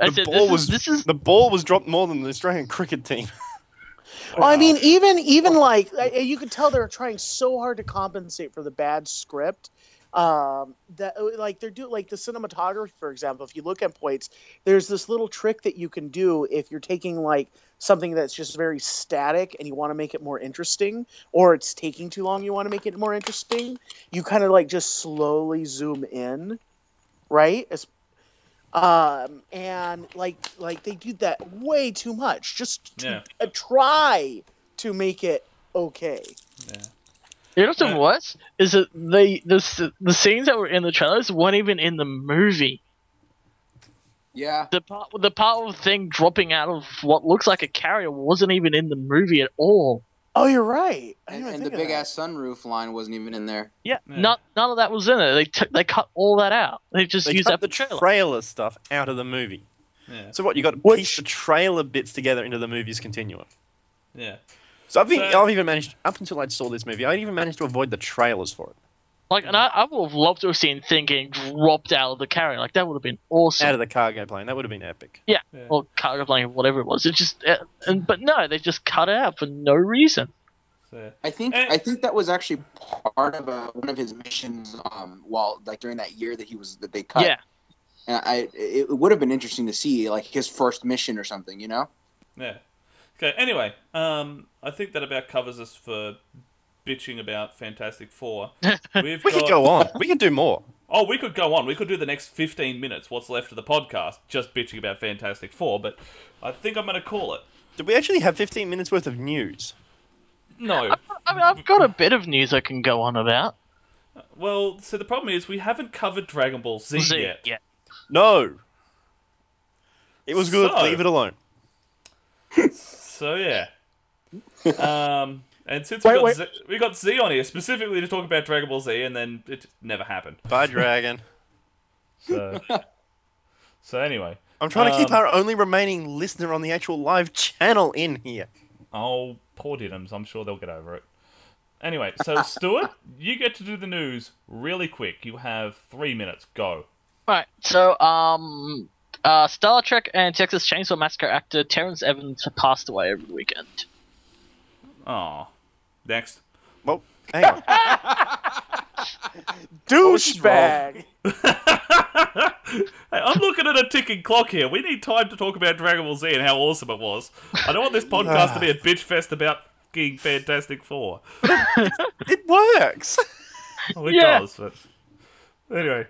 I The said, ball this, was is, this is the ball was dropped more than the Australian cricket team. Well, I mean, even even like uh, you could tell they're trying so hard to compensate for the bad script. Um, that uh, like they're doing like the cinematography, for example. If you look at points, there's this little trick that you can do if you're taking like something that's just very static and you want to make it more interesting, or it's taking too long, you want to make it more interesting. You kind of like just slowly zoom in, right? As um and like like they do that way too much just to Yeah. try to make it okay Yeah. You know what's Yeah. worse is that the the the scenes that were in the trailers weren't even in the movie. Yeah. The part the part of the thing dropping out of what looks like a carrier wasn't even in the movie at all. oh you're right And, and the big that. ass sunroof line wasn't even in there. Yeah, Yeah. not none of that was in it. They took they cut all that out. They just They used cut that the trailer. trailer stuff out of the movie. Yeah. So what? You got to Which- piece the trailer bits together into the movie's continuum. Yeah. So I've, So- I've even managed up until I saw this movie. I even managed to avoid the trailers for it. Like, and I, I would have loved to have seen Thing getting dropped out of the carrier. Like, that would have been awesome. Out of the cargo plane. That would have been epic. yeah, Yeah. or cargo plane, whatever it was. It just, uh, and but no, they just cut it out for no reason. So, I think Eh. I think that was actually part of uh, one of his missions. Um, while like during that year that he was that they cut. Yeah, And I it, it would have been interesting to see like his first mission or something. You know. yeah. Okay. Anyway, um, I think that about covers us for bitching about Fantastic Four. We've We got... could go on. We can do more. Oh, we could go on. We could do the next 15 minutes, what's left of the podcast, just bitching about Fantastic Four, but I think I'm going to call it. Did we actually have 15 minutes worth of news? No. I mean, I've got a bit of news I can go on about. Well, so the problem is we haven't covered Dragon Ball Z, Z, yet. yeah. No. It was good. So- Leave it alone. So, yeah. Um, and since we got, wait. Z, we got Z on here specifically to talk about Dragon Ball Z, and then it never happened. Bye, Dragon. So, so anyway. I'm trying to keep Um, our only remaining listener on the actual live channel in here. Oh, poor Diddums. I'm sure they'll get over it. Anyway, so Stuart, you get to do the news really quick. You have three minutes. Go. Right. So, um, uh, Star Trek and Texas Chainsaw Massacre actor Terrence Evans passed away over the weekend. Oh. Next. Well, hang on. Douchebag. hey, I'm looking at a ticking clock here. We need time to talk about Dragon Ball Z and how awesome it was. I don't want this podcast to be a bitch fest about fucking Fantastic Four. it works. Oh, it Yeah. does, but anyway.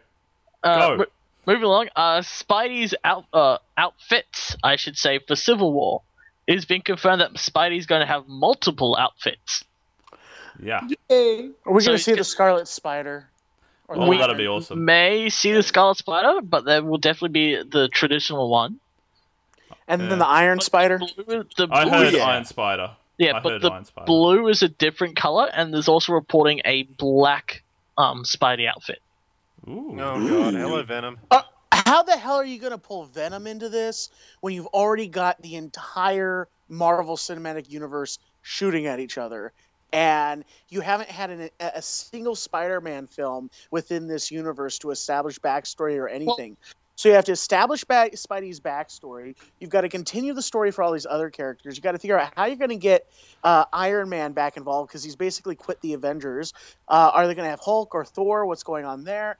Uh, Go. mo- moving along, uh, Spidey's out, uh, outfits, I should say, for Civil War. It has been confirmed that Spidey's going to have multiple outfits. Yeah. Are we So going to he's see the Scarlet Spider? Or the Oh, that'd be awesome. May see the Scarlet Spider, but there will definitely be the traditional one. And Yeah. then the Iron But Spider. The blue, the I heard yeah. Iron Spider. yeah, I but the blue is a different color, and there's also reporting a black um Spidey outfit. Ooh. Oh god, hello Venom. Uh, how the hell are you going to pull Venom into this when you've already got the entire Marvel Cinematic Universe shooting at each other? And you haven't had an, a, a single Spider Man film within this universe to establish backstory or anything. So you have to establish back Spidey's backstory. You've got to continue the story for all these other characters. You've got to figure out how you're going to get uh, Iron Man back involved because he's basically quit the Avengers. Uh, are they going to have Hulk or Thor? What's going on there?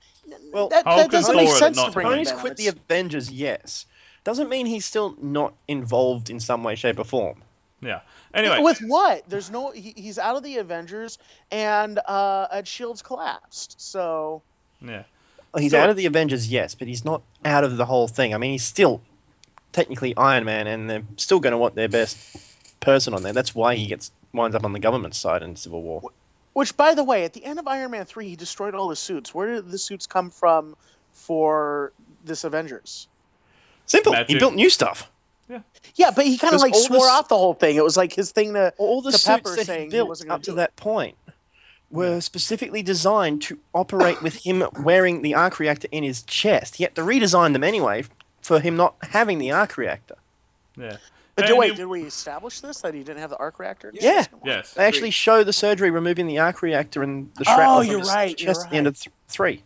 Well, that, Hulk that doesn't Thor make sense to bring Tony's Tony's quit the Avengers, yes. Doesn't mean he's still not involved in some way, shape, or form. Yeah. Anyway. With what? There's no. He, he's out of the Avengers, and uh, and Shield's collapsed. So yeah. Well, he's Still- out of the Avengers, yes, but he's not out of the whole thing. I mean, he's still technically Iron Man, and they're still going to want their best person on there. That's why he gets winds up on the government side in Civil War. Which, by the way, at the end of Iron Man 3, he destroyed all the suits. Where did the suits come from for this Avengers? Simple. He built new stuff. Yeah, Yeah, but he kind of like all the swore off the whole thing. It was like his thing to. All the to suits Pepper that saying he he built wasn't gonna up to do it. that point were specifically designed to operate with him wearing the arc reactor in his chest. He had to redesign them anyway for him not having the arc reactor. Yeah. But do, wait, did we establish this that he didn't have the arc reactor? Yeah. Yes. They actually show the surgery removing the arc reactor and the shrapnel Oh, from you're his right, you're chest at the end of th- three.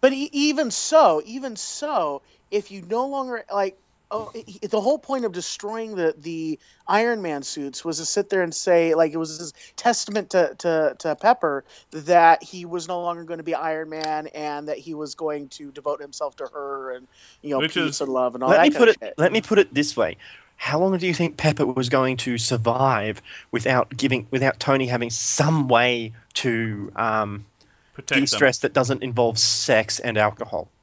But e- even so, even so, if you no longer like, oh, i- i- the whole point of destroying the the Iron Man suits was to sit there and say, like, it was this testament to to to Pepper that he was no longer going to be Iron Man and that he was going to devote himself to her and you know Which peace is- and love and all let that me kind put of it shit. let me put it this way how long do you think pepper was going to survive without giving without tony having some way to um, de-stress that doesn't involve sex and alcohol Yeah.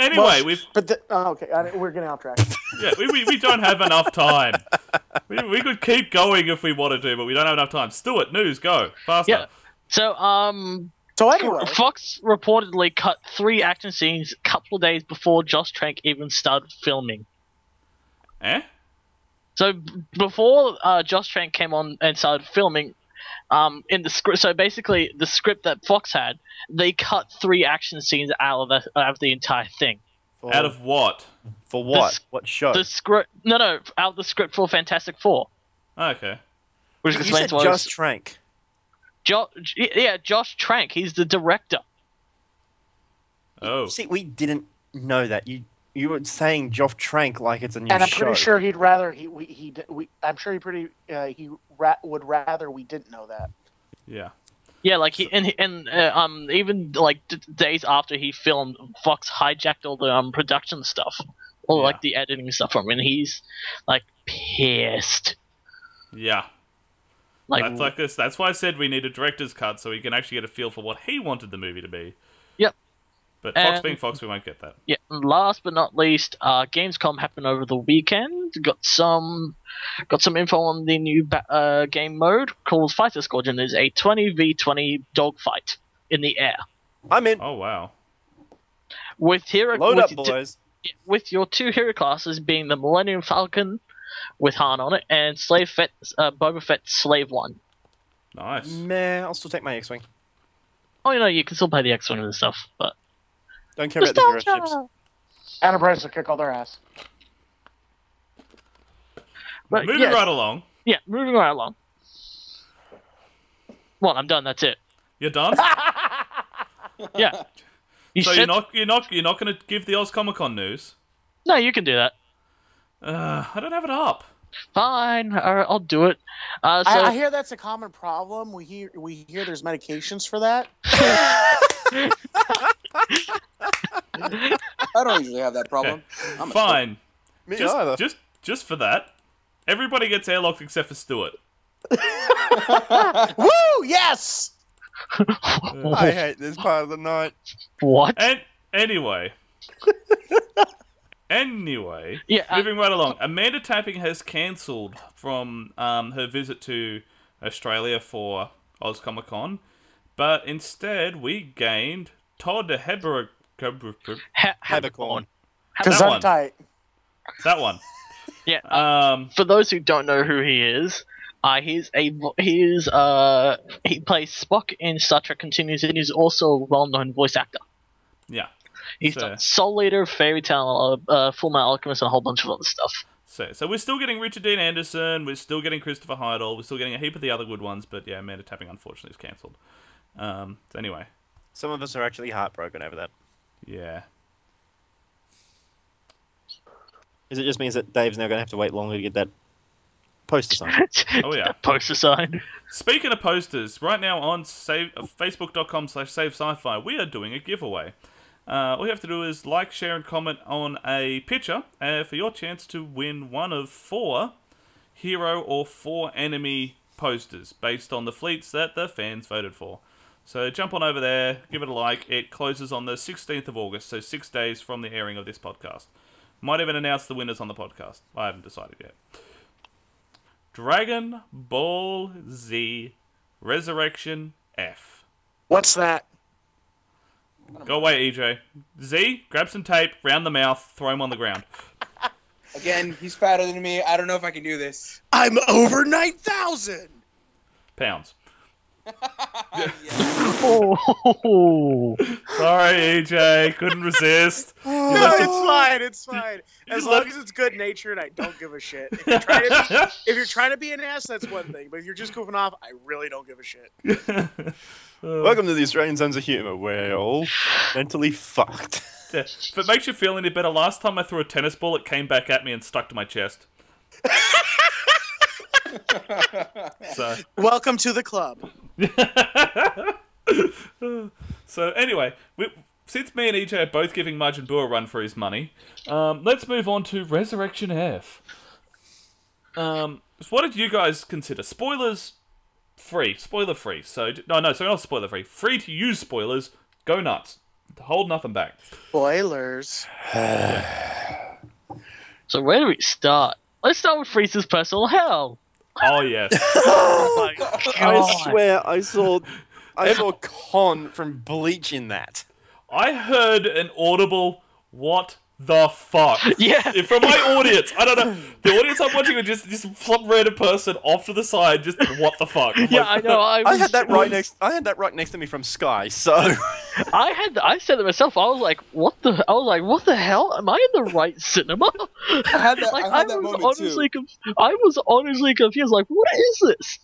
Anyway, Well, we've But the, oh, okay, I, we're getting off track. yeah, we, we, we don't have enough time. We, we could keep going if we wanted to, but we don't have enough time. Stuart, news, go faster. Yeah. So, um, So anyway, Fox reportedly cut three action scenes a couple of days before Josh Trank even started filming. Eh? So before uh, Josh Trank came on and started filming, um, in the script, so basically the script that Fox had, they cut three action scenes out of the, out of the entire thing. for, Out of what? for what s- what show The script, no, no, out of the script for Fantastic Four, Okay. which you explains said why just it's trank Jo- yeah, Josh Trank. He's the director. Oh, See, we didn't know that. You you were saying Joff Trank like it's a new And I'm show. pretty sure he'd rather he we he we I'm sure he pretty uh, he ra- would rather we didn't know that. yeah. Yeah, like he and and uh, um even like d- days after he filmed, Fox hijacked all the um production stuff, or Yeah. like the editing stuff from, him, and he's like pissed. Yeah. Like, that's like this. That's why I said we need a director's cut so we can actually get a feel for what he wanted the movie to be. Yep. But Fox And- being Fox, we won't get that. Yeah, and last but not least, uh, Gamescom happened over the weekend. Got some, got some info on the new ba- uh, game mode called Fighter Squadron. Is a twenty v twenty dogfight in the air I'm in. Oh wow. with hero Load with, up, boys. with your two hero classes being the Millennium Falcon with Han on it and Slave Fett, uh, Boba Fett Slave One. Nice. Meh, I'll still take my X-wing. Oh, you know, you can still play the X Wing and stuff, but Don't care about the hero ships. Enterprise will kick all their ass. but Moving yeah, right along. yeah, moving right along. Well, I'm done. That's it. You're done. Yeah. You so said you're not you're not you're not going to give the Oz Comic Con news. no. You can do that. Uh, I don't have it up. Fine, all right, I'll do it. Uh, so I, I hear that's a common problem. We hear we hear there's medications for that. I don't usually have that problem. I'm a- Fine. Me Just, either. just just for that, everybody gets airlocked except for Stuart. Woo! Yes. I hate this part of the night. what? And anyway. anyway. Yeah, uh, Moving right along. Amanda Tapping has cancelled from um, her visit to Australia for Oz Comic Con, but instead we gained Todd Heber. Ha- Haberkorn. Because That one. That one. Yeah. uh, Um, for those who don't know who he is, uh, he's a vo- he's uh he plays Spock in Star Trek Continues, and he's also a well-known voice actor. yeah. He's So- done Soul Eater, Fairy Tail, uh, uh, Full Metal Alchemist, and a whole bunch of other stuff. So, so we're still getting Richard Dean Anderson. We're still getting Christopher Heyerdahl. We're still getting a heap of the other good ones. But yeah, Amanda Tapping unfortunately is cancelled. Um, so anyway, Some of us are actually heartbroken over that. Yeah. Is it just means that Dave's now going to have to wait longer to get that poster signed? Oh yeah. Poster sign. Speaking of posters, right now on save, uh, facebook.com slash save sci-fi, we are doing a giveaway. Uh, all you have to do is like, share, and comment on a picture uh, for your chance to win one of four hero or four enemy posters based on the fleets that the fans voted for. So jump on over there, give it a like. It closes on the 16th of August, so six days from the airing of this podcast. Might even announce the winners on the podcast. I haven't decided yet. Dragon Ball Z Resurrection F. What's that? Go away, EJ. Z, grab some tape, round the mouth, throw him on the ground. Again, he's fatter than me. I don't know if I can do this. I'm over nine thousand. Pounds. Oh, Sorry, EJ, couldn't resist. No, it's oh. fine. It's fine. As long as it's good natured, I don't give a shit. If you're, trying to be, if you're trying to be an ass, that's one thing. But if you're just goofing off, I really don't give a shit. Oh. Welcome to the Australian Sons of Humour. We're all mentally fucked. Yeah, If it makes you feel any better, last time I threw a tennis ball, it came back at me and stuck to my chest. so, Welcome to the club. so anyway, we, since me and EJ are both giving Majin Buu a run for his money, um, let's move on to Resurrection F. Um, so what did you guys consider? Spoilers free, spoiler free. So no, no, so not spoiler free. Free to use spoilers. Go nuts. Hold nothing back. Spoilers. so where do we start? Let's start with Frieza's personal hell. Oh yes. Oh I swear I saw I saw Kon from Bleach in that. I heard an audible "What the fuck?" Yeah. from my audience. I don't know. The audience I'm watching are just just some random person off to the side. Just what the fuck? I'm Yeah, like, I know. I, I had that right next I had that right next to me from Sky, so I had I said to myself, I was like, what the? I was like, what the hell? Am I in the right cinema? I had that, like, I had that was moment honestly too. conf- I was honestly confused. Like, what is this?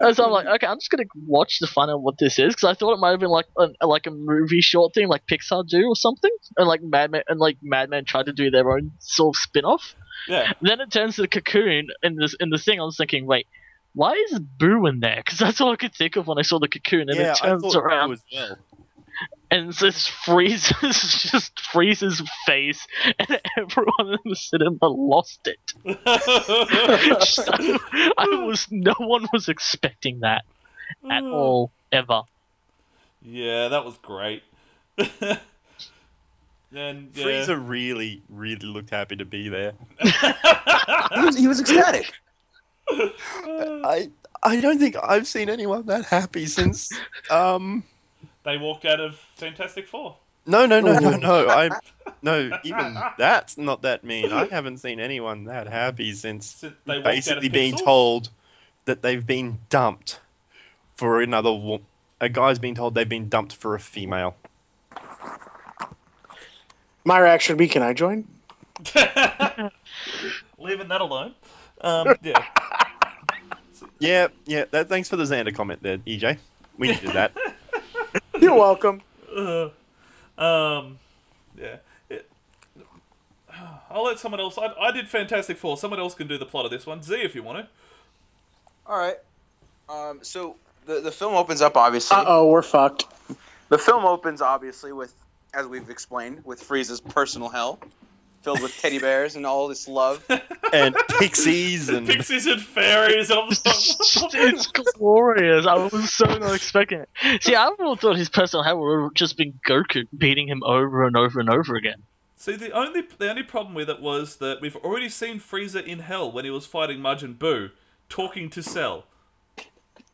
And so I'm like, okay, I'm just gonna watch to find out what this is because I thought it might have been like a, like a movie short thing, like Pixar do or something, and like Madman and like Madman tried to do their own sort of spin off. Yeah. Then it turns to the cocoon in this in the thing. I was thinking, wait, why is Buu in there? Because that's all I could think of when I saw the cocoon, and yeah, it I turns thought around that was well. And this freezes just Frieza's face, and everyone in the cinema lost it. So, I was no one was expecting that at all ever. Yeah, that was great. and yeah. Frieza really, really looked happy to be there. He was, he was ecstatic. I I don't think I've seen anyone that happy since um they walked out of Fantastic Four. no no no no no I no even that's not that mean. I haven't seen anyone that happy since Since they walked out of basically being Pixels? told that they've been dumped for another wo- a guy's been told they've been dumped for a female. My reaction would be, can I join? Leaving that alone. Um, yeah. Yeah, yeah. That, thanks for the Xander comment there, EJ. We needed that. You're welcome. Uh, um, yeah. It, I'll let someone else. I, I did Fantastic Four. Someone else can do the plot of this one. Z, if you want to. All right. Um, so the the film opens up obviously. Uh oh, we're fucked. The film opens obviously with, as we've explained, with Frieza's personal hell, filled with teddy bears and all this love. and pixies and Pixies and fairies. I'm it's glorious. I was so not expecting it. See, I would have thought his personal hell would have just been Goku beating him over and over and over again. See, the only the only problem with it was that we've already seen Frieza in Hell when he was fighting Majin Buu, talking to Cell.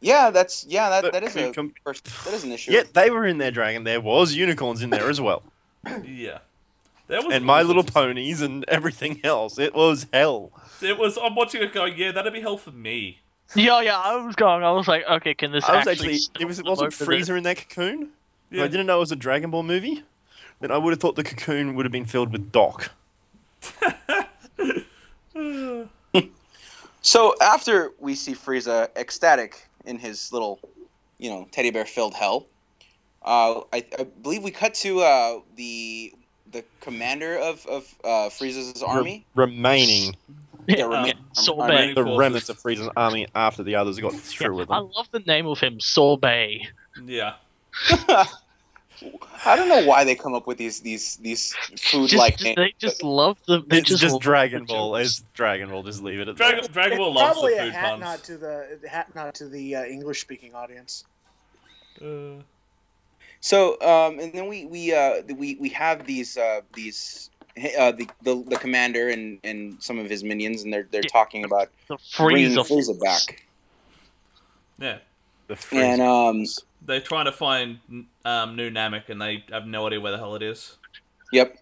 Yeah, that's yeah that, But that is a com- that is an issue. yeah, they were in there, Dragon. There was unicorns in there as well, Yeah, that was and My Little Ponies and everything else. It was hell. It was. I'm watching it going. Yeah, that'd be hell for me. Yeah, yeah. I was going. I was like, okay, can this I was actually? actually, it was, it wasn't over the- Frieza in that cocoon. If Yeah. I didn't know it was a Dragon Ball movie, then I would have thought the cocoon would have been filled with Doc. So after we see Frieza ecstatic in his little, you know, teddy bear filled hell, uh, I, I believe we cut to uh, the the commander of of uh, Frieza's army. Re- remaining, Yeah, Um, remain- Sorbet. army. the remnants of Frieza's army after the others got through with them. I love the name of him, Sorbet. Yeah. I don't know why they come up with these these these food like names. they just love the. They It's just, just, Dragon the Ball. jokes. It's Dragon Ball. Just leave it at Dragon that. Dragon Ball It's loves the probably a hat puns. nod to the hat nod to the uh, English speaking audience. Uh, So um, and then we we uh, we we have these uh, these uh, the, the the commander and, and some of his minions, and they're they're Yeah. talking about The bringing Frieza. Frieza back. yeah. The And um, They're trying to find um, new Namek, and they have no idea where the hell it is. Yep.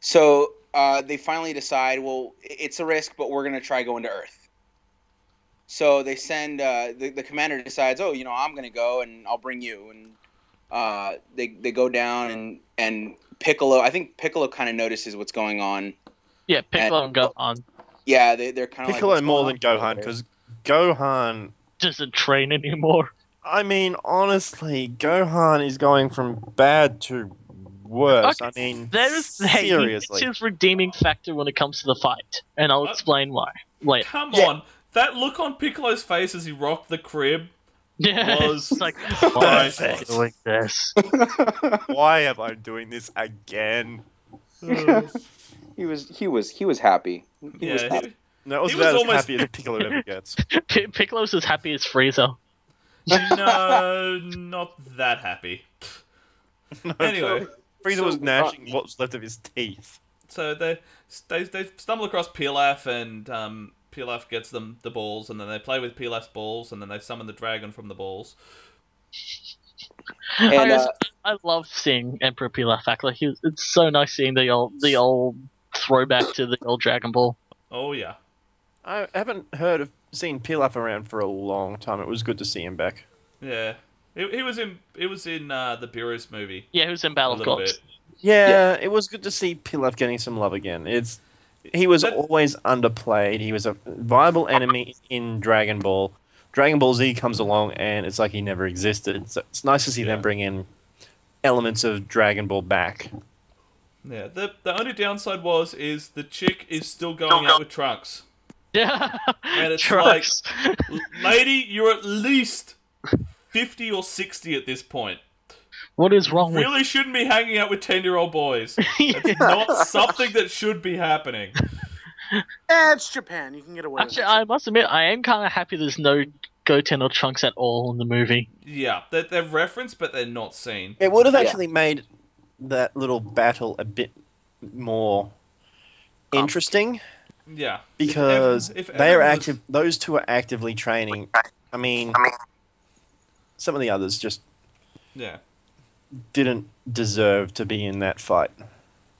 So uh, they finally decide, well, it's a risk, but we're gonna try going to Earth. So they send uh, the the commander decides, oh, you know, I'm gonna go and I'll bring you, and uh, they they go down and and Piccolo. I think Piccolo kind of notices what's going on. Yeah, Piccolo and Gohan Yeah, they they're kind of Piccolo like, more than Gohan because Gohan. doesn't train anymore. I mean, honestly, Gohan is going from bad to worse. Okay, I mean, There's hey, seriously. it's his redeeming factor when it comes to the fight, and I'll Uh, explain why later. Come Yeah. on, that look on Piccolo's face as he rocked the crib. Yeah, Was it's like why am I doing this? Why am I doing this again? He was he was he was happy. He was yeah, happy. he- No, it was He was almost- as happy as Piccolo ever gets. P- Piccolo's as happy as Frieza. no, not that happy. Anyway, Frieza was gnashing what was left of his teeth. so they they they stumble across Pilaf, and um, Pilaf gets them the balls, and then they play with Pilaf's balls, and then they summon the dragon from the balls. And, I, guess, uh, I love seeing Emperor Pilaf act like he was, it's so nice seeing the old the old throwback to the old Dragon Ball. Oh yeah, I haven't heard of seen Pilaf around for a long time. It was good to see him back. yeah. He, he was in he was in uh, the Beerus movie. Yeah, he was in Battle a of little Gods. bit. Yeah, it was good to see Pilaf getting some love again. It's he was always underplayed. He was a viable enemy in Dragon Ball. Dragon Ball Z comes along and it's like he never existed. So it's nice to see them bring in elements of Dragon Ball back. Yeah. The the only downside was is the chick is still going out with Trunks. Yeah. And it's Trunks. like, lady, you're at least fifty or sixty at this point. What is wrong with Really shouldn't be hanging out with ten year old boys. It's not something that should be happening. Eh, it's Japan. You can get away Actually, with I must admit, I am kind of happy there's no Goten or Trunks at all in the movie. Yeah, they're, they're referenced, but they're not seen. It would have actually made that little battle a bit more interesting Yeah. because If ev- if they are everyone was- active. Those two are actively training. I mean, some of the others just Yeah. Didn't deserve to be in that fight.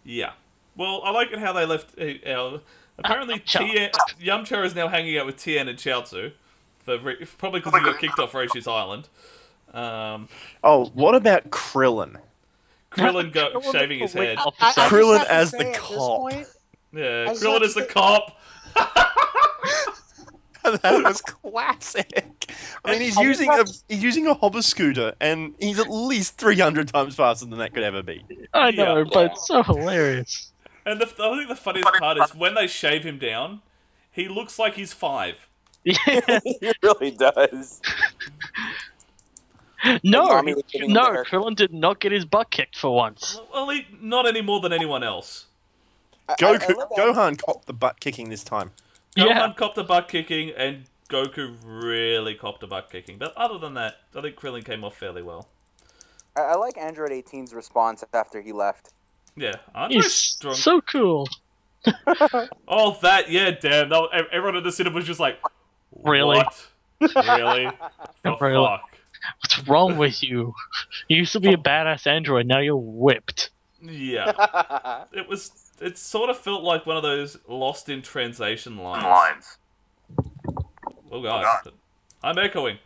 Yeah. Well, I like it how they left. Uh, uh, apparently, Tien, Yamcha is now hanging out with Tien and Chaozu. For probably because he got kicked off Roshi's Island. Um, Oh, what about Krillin? Krillin go, shaving his head. I- I Krillin as the cop. point- Yeah, Krillin have is the cop. that was classic. I mean, he's using a he's using a hover scooter, and he's at least three hundred times faster than that could ever be. I know, Yeah. but it's so hilarious. And the, I think the funniest part is when they shave him down, he looks like he's five. Yeah. he really does. No, mommy was no, the. Krillin did not get his butt kicked for once. Well, he, not any more than anyone else. Goku, I Gohan copped the butt kicking this time. Gohan Yeah. copped a butt kicking, and Goku really copped a butt kicking. But other than that, I think Krillin came off fairly well. I, I like Android 18's response after he left. Yeah, Andre's He's strong. so cool. Oh, that yeah, damn. That, ev- everyone in the cinema was just like, Really? What? Really? The Really? fuck? What's wrong with you? You used to be a badass android, now you're whipped. Yeah. It was. It sort of felt like one of those lost in translation lines. Lines. Oh god. I'm echoing.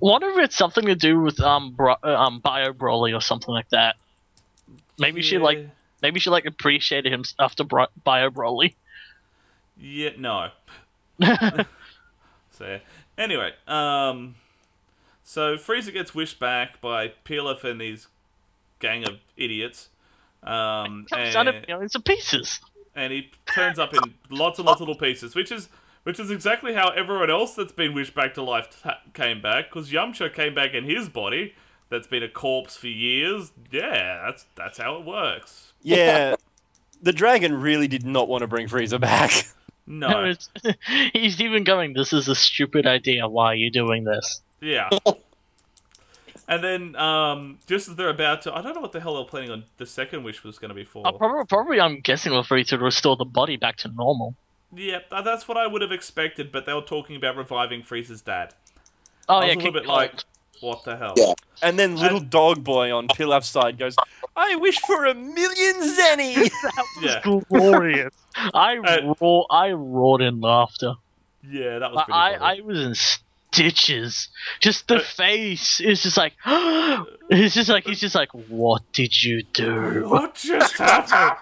Wonder if it's something to do with um bro- uh, um Bio Broly or something like that. Maybe she like maybe she like appreciated him after Bro- Bio Broly. Yeah, no. so yeah. anyway, um, so Frieza gets wished back by Pilaf and his gang of idiots. Um, Comes down to and, millions of pieces. and he turns up in lots and lots of little pieces, which is which is exactly how everyone else that's been wished back to life t- came back. Because Yamcha came back in his body, that's been a corpse for years. Yeah, that's that's how it works. Yeah, the dragon really did not want to bring Frieza back. No, No, he's even going. This is a stupid idea. Why are you doing this? Yeah. and then, um, just as they're about to, I don't know what the hell they're planning on. The second wish was going to be for. Uh, probably, probably, I'm guessing we're free to restore the body back to normal. Yeah, that's what I would have expected. But they were talking about reviving Frieza's dad. Oh I was yeah, a little bit like, Cold. what the hell? Yeah. And then little dog boy on Pilaf's side goes, "I wish for a million zeni." That was yeah, glorious. I Uh, roar, I roared in laughter. yeah, that was Like, pretty I. I was in stitches. Just the Uh, face is just like, it's just like he's just like, what did you do? What just happened?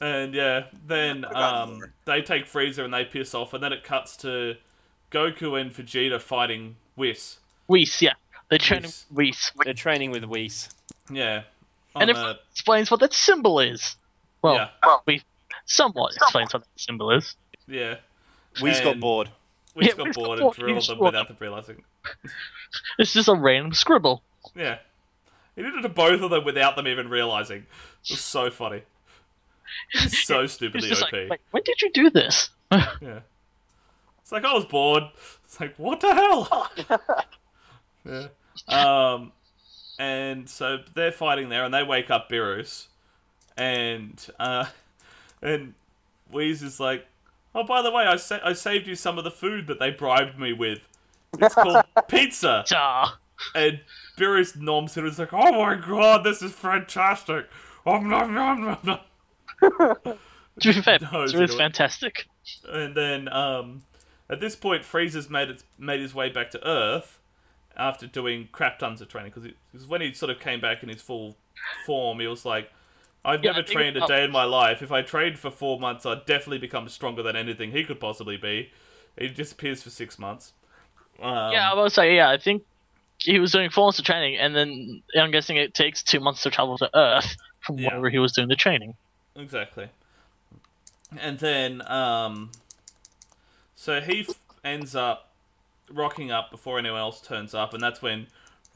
And yeah, then um, they take Frieza and they piss off, and then it cuts to Goku and Vegeta fighting Whis. Whis, yeah, they're training Whis. Whis, They're training with Whis. Yeah. and it the- explains what that symbol is. Well, Yeah. well we somewhat explains what that symbol is. yeah. Whis got And- Whis Yeah, got bored and he's them without them realizing. It's just a random scribble. Yeah. He did it to both of them without them even realizing. It was so funny. So stupidly just OP. like, like, when did you do this? Yeah. It's like I was bored. It's like what the hell? yeah. Um, and so they're fighting there, and they wake up Beerus, and uh, and Whis is like, oh by the way, I sa- I saved you some of the food that they bribed me with. It's called pizza. And Beerus noms it. It's like, oh my god, this is fantastic. Om nom nom nom nom. to be fair, No, it's it's fantastic. And then um, at this point, Frieza's made its made his way back to Earth, after doing crap tons of training because when he sort of came back in his full form, he was like, "I've Yeah, never trained a day in my life. If I trained for four months, I'd definitely become stronger than anything he could possibly be." He disappears for six months. Um, yeah, I was say yeah. I think he was doing four months of training, and then I'm guessing it takes two months to travel to Earth from Yeah. wherever he was doing the training. Exactly. And then, um, so he f- ends up rocking up before anyone else turns up, and that's when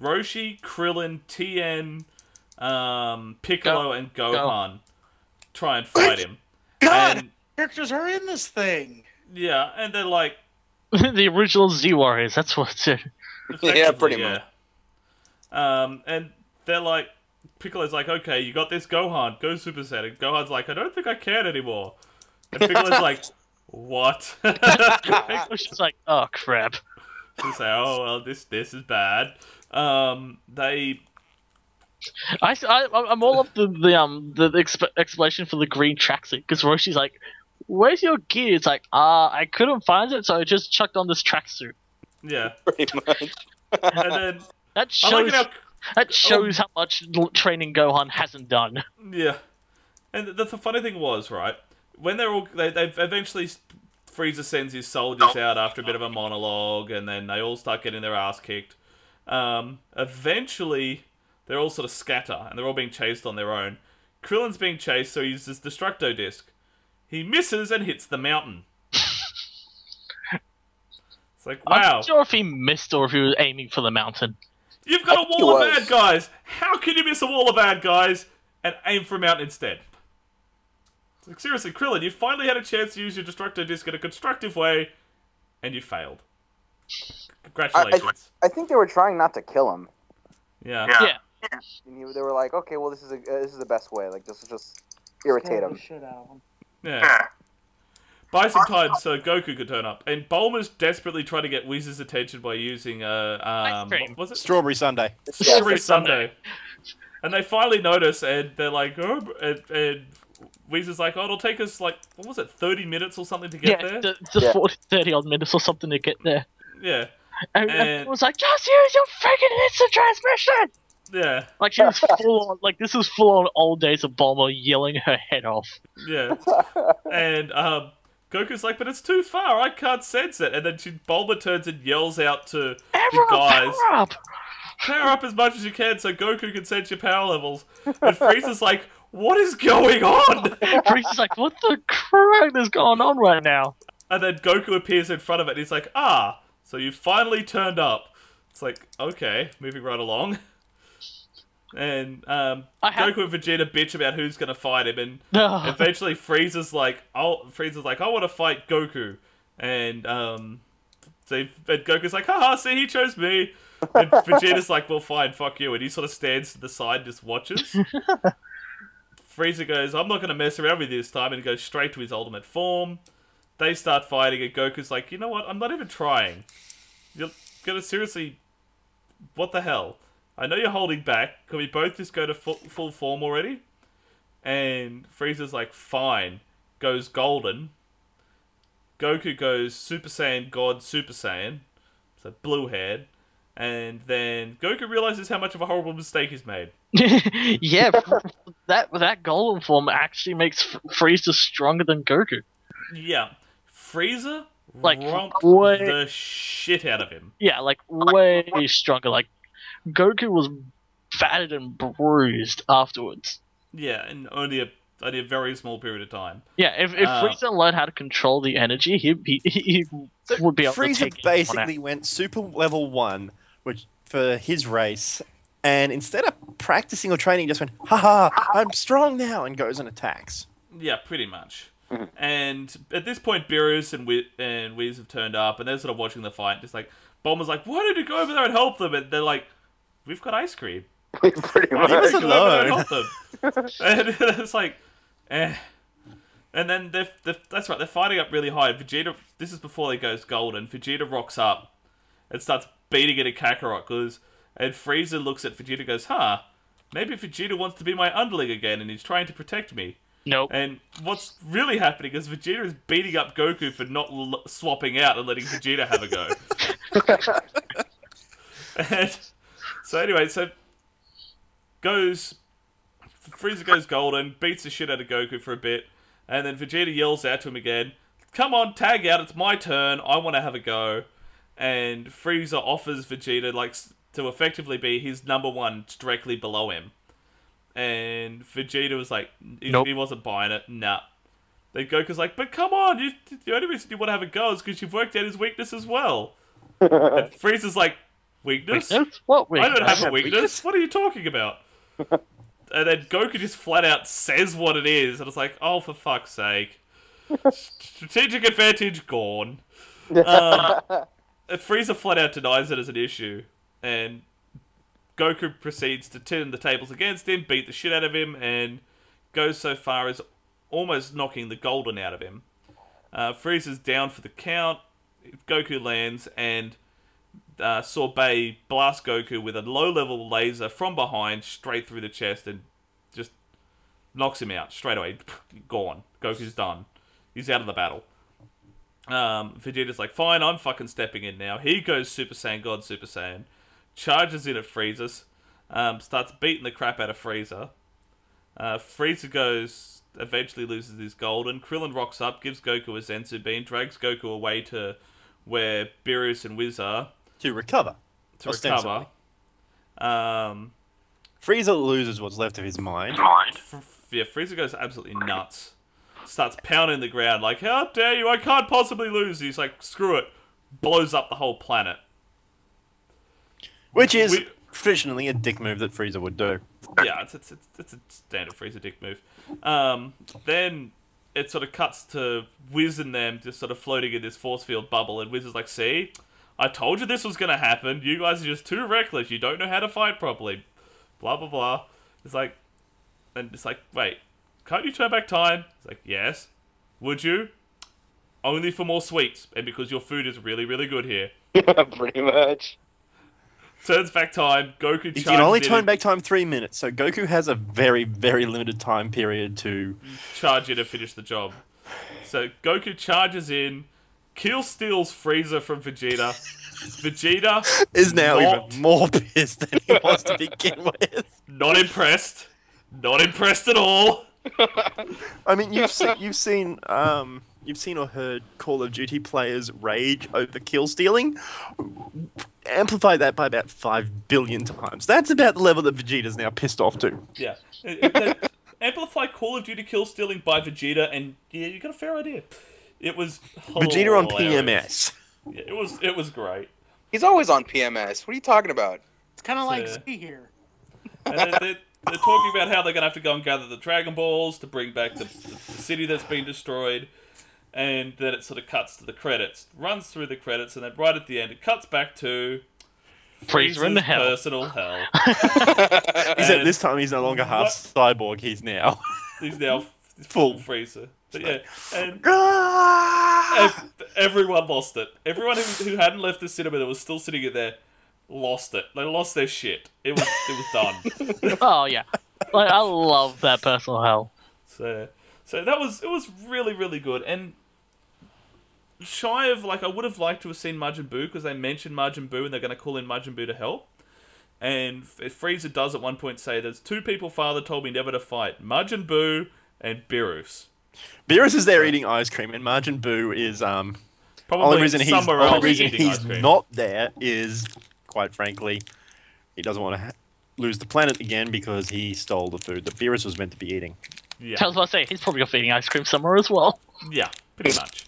Roshi, Krillin, Tien, um, Piccolo, and Gohan try and fight him. God, And, characters are in this thing. yeah, and they're like, the original Z Warriors. That's what. It, Yeah, pretty effectively, yeah. Um, and they're like, Piccolo's like, okay, you got this, Gohan, go Super Saiyan. Gohan's like, I don't think I can anymore. And Piccolo's like, what? Piccolo's just like, oh crap. to say, oh well, this this is bad. Um, they I, I I'm all up the the um the, the exp- explanation for the green tracksuit because Roshi's like, "Where's your gear?" It's like, ah, I couldn't find it, so I just chucked on this tracksuit. yeah, Pretty much. and then That I like shows how that shows how much training Gohan hasn't done. yeah, and the, the funny thing was right when they're all they they eventually Frieza sends his soldiers out after a bit of a monologue, and then they all start getting their ass kicked. Um, eventually, they're all sort of scatter, and they're all being chased on their own. Krillin's being chased, so he uses Destructo Disc. He misses and hits the mountain. It's like, wow. I'm wow. not sure if he missed or if he was aiming for the mountain. You've got I a wall of bad guys. How can you miss a wall of bad guys and aim for a mountain instead? It's Like, seriously, Krillin, you finally had a chance to use your Destructo Disc in a constructive way, and you failed. Congratulations. I think they were trying not to kill him. yeah. Yeah. And you- they were like, okay, well, this is a, uh, this is the best way. Like, this is just irritate Scare the him. shit out of him. Yeah. Buy some time so Goku could turn up. And Bulma's desperately trying to get Whis's attention by using, uh, um, was it? Strawberry Sunday. Strawberry Sunday. And they finally notice, and they're like, oh, and, and Whis's like, oh, it'll take us, like, what was it, 30 minutes or something to get yeah, there? the, the Yeah. 40, 30 odd minutes or something to get there. Yeah. And, And- and was like, just use your freaking instant transmission! Yeah. Like, she was full on, like, this was full on old days of Bulma yelling her head off. Yeah. and um, Goku's like, but it's too far. I can't sense it. And then she, Bulma turns and yells out to Everyone, the guys, power up! power up as much as you can so Goku can sense your power levels. And Frieza's like, what is going on? Frieza's like, what the crap is going on right now? And then Goku appears in front of it and he's like, ah, so you finally turned up. It's like, okay, moving right along. And um, have- Goku and Vegeta bitch about who's gonna fight him, and eventually Frieza's like, "Oh, Frieza's like, I want to fight Goku," and um, so and Goku's like, "Haha, see, he chose me." And Vegeta's like, "Well, fine, fuck you," and he sort of stands to the side, and just watches. Frieza goes, "I'm not gonna mess around with you this time," and he goes straight to his ultimate form. They start fighting, and Goku's like, "You know what? I'm not even trying. You're gonna seriously, what the hell?" I know you're holding back. Can we both just go to full, full form already? And Frieza's like, fine. Goes golden. Goku goes Super Saiyan God Super Saiyan. So blue haired. And then Goku realizes how much of a horrible mistake he's made. yeah, that that golden form actually makes F- Frieza stronger than Goku. Yeah. Frieza Like, romped way- the shit out of him. Yeah, like way stronger. Like Goku was battered and bruised afterwards. Yeah, in only a only a very small period of time. Yeah, if, if Uh, Frieza learned how to control the energy, he he, he would be able to Frieza take anyone out. basically went super level one, which for his race, and instead of practicing or training, he just went, haha, I'm strong now, and goes and attacks. Yeah, pretty much. And at this point, Beerus and Whis, and Whis have turned up, and they're sort of watching the fight. Just like Bulma's like, "Why did you go over there and help them?" And they're like, "We've got ice cream. Pretty much. don't us you go over there and alone." and it's like, eh. And then they're, they're, that's right, they're fighting up really high. Vegeta, this is before he goes golden. Vegeta rocks up and starts beating it at Kakarot. 'cause- and Frieza looks at Vegeta and goes, huh, maybe Vegeta wants to be my underling again and he's trying to protect me. Nope. And what's really happening is Vegeta is beating up Goku for not l- swapping out and letting Vegeta have a go. And so anyway, so goes Frieza goes golden, beats the shit out of Goku for a bit, and then Vegeta yells out to him again, "Come on, tag out! It's my turn. I want to have a go." And Frieza offers Vegeta like to effectively be his number one directly below him, and Vegeta was like, he, Nope. he wasn't buying it. Nah. Then Goku's like, "But come on! You, the only reason you want to have a go is because you've worked out his weakness as well." and Frieza's like, "Weakness? Weakness? What I don't have a weakness. What are you talking about? and then Goku just flat out says what it is, and it's like, oh, for fuck's sake. Strategic advantage gone. Um, Frieza flat out denies it as an issue, and Goku proceeds to turn the tables against him, beat the shit out of him, and goes so far as almost knocking the golden out of him. Uh, Frieza's down for the count. Goku lands, and uh, Sorbet blasts Goku with a low level laser from behind straight through the chest and just knocks him out straight away. Gone. Goku's done. He's out of the battle. Um, Vegeta's like, fine, I'm fucking stepping in now. He goes Super Saiyan God Super Saiyan, charges in at Frieza's, um, starts beating the crap out of Frieza. Uh, Frieza goes, eventually loses his golden. Krillin rocks up, gives Goku a Senzu bean, drags Goku away to where Beerus and Whis are To recover. to ostensibly. recover. Um, Frieza loses what's left of his mind. f- yeah, Frieza goes absolutely nuts. Starts pounding the ground like, "How dare you! I can't possibly lose." He's like, "Screw it!" Blows up the whole planet. Which is We- traditionally a dick move that Frieza would do. Yeah, it's it's it's, it's a standard Frieza dick move. Um, then it sort of cuts to Whis and them just sort of floating in this force field bubble, and Whis is like, "See, I told you this was gonna happen. You guys are just too reckless. You don't know how to fight properly." Blah blah blah. It's like, and it's like, wait, can't you turn back time? It's like, yes. Would you? Only for more sweets, and because your food is really really good here. Pretty much. Turns back time. Goku You can only in turn and- back time three minutes, so Goku has a very, very limited time period to. charge you to finish the job. So Goku charges in, kill steals Frieza from Vegeta. Vegeta Is now not, even more pissed than he was to begin with. not impressed. Not impressed at all. I mean, you've seen, you've seen, um, you've seen or heard Call of Duty players rage over kill stealing. Amplify that by about five billion times. That's about the level that Vegeta's now pissed off to. Yeah. It- it- Amplify Call of Duty kill stealing by Vegeta, and yeah, you got a fair idea. It was Vegeta on. PMS. Yeah, it was it was great. He's always on PMS. What are you talking about? It's kind of like So- Z here. And they're, they're, they're talking about how they're going to have to go and gather the Dragon Balls to bring back the, the, the city that's been destroyed. And then it sort of cuts to the credits, runs through the credits, and then right at the end, it cuts back to Frieza in the Frieza's hell. personal hell. Except And this time he's no longer half cyborg. He's now He's now full Frieza. But yeah, and Ah! ev- everyone lost it. Everyone who, who hadn't left the cinema that was still sitting in there lost it. They lost their shit. It was it was done. Oh yeah, like I love that personal hell. So, so that was it was really really good and shy of like I would have liked to have seen Majin Buu because they mentioned Majin Buu and they're going to call in Majin Buu to help. And F- Frieza does at one point say, "There's two people father told me never to fight: Majin Buu and Beerus." Beerus is there eating ice cream, and Majin Buu is um. Probably only reason he's somewhere only else reason he's not there is, quite frankly, he doesn't want to ha- lose the planet again because he stole the food that Beerus was meant to be eating. Yeah, I was about to say he's probably off eating ice cream somewhere as well. yeah, pretty much.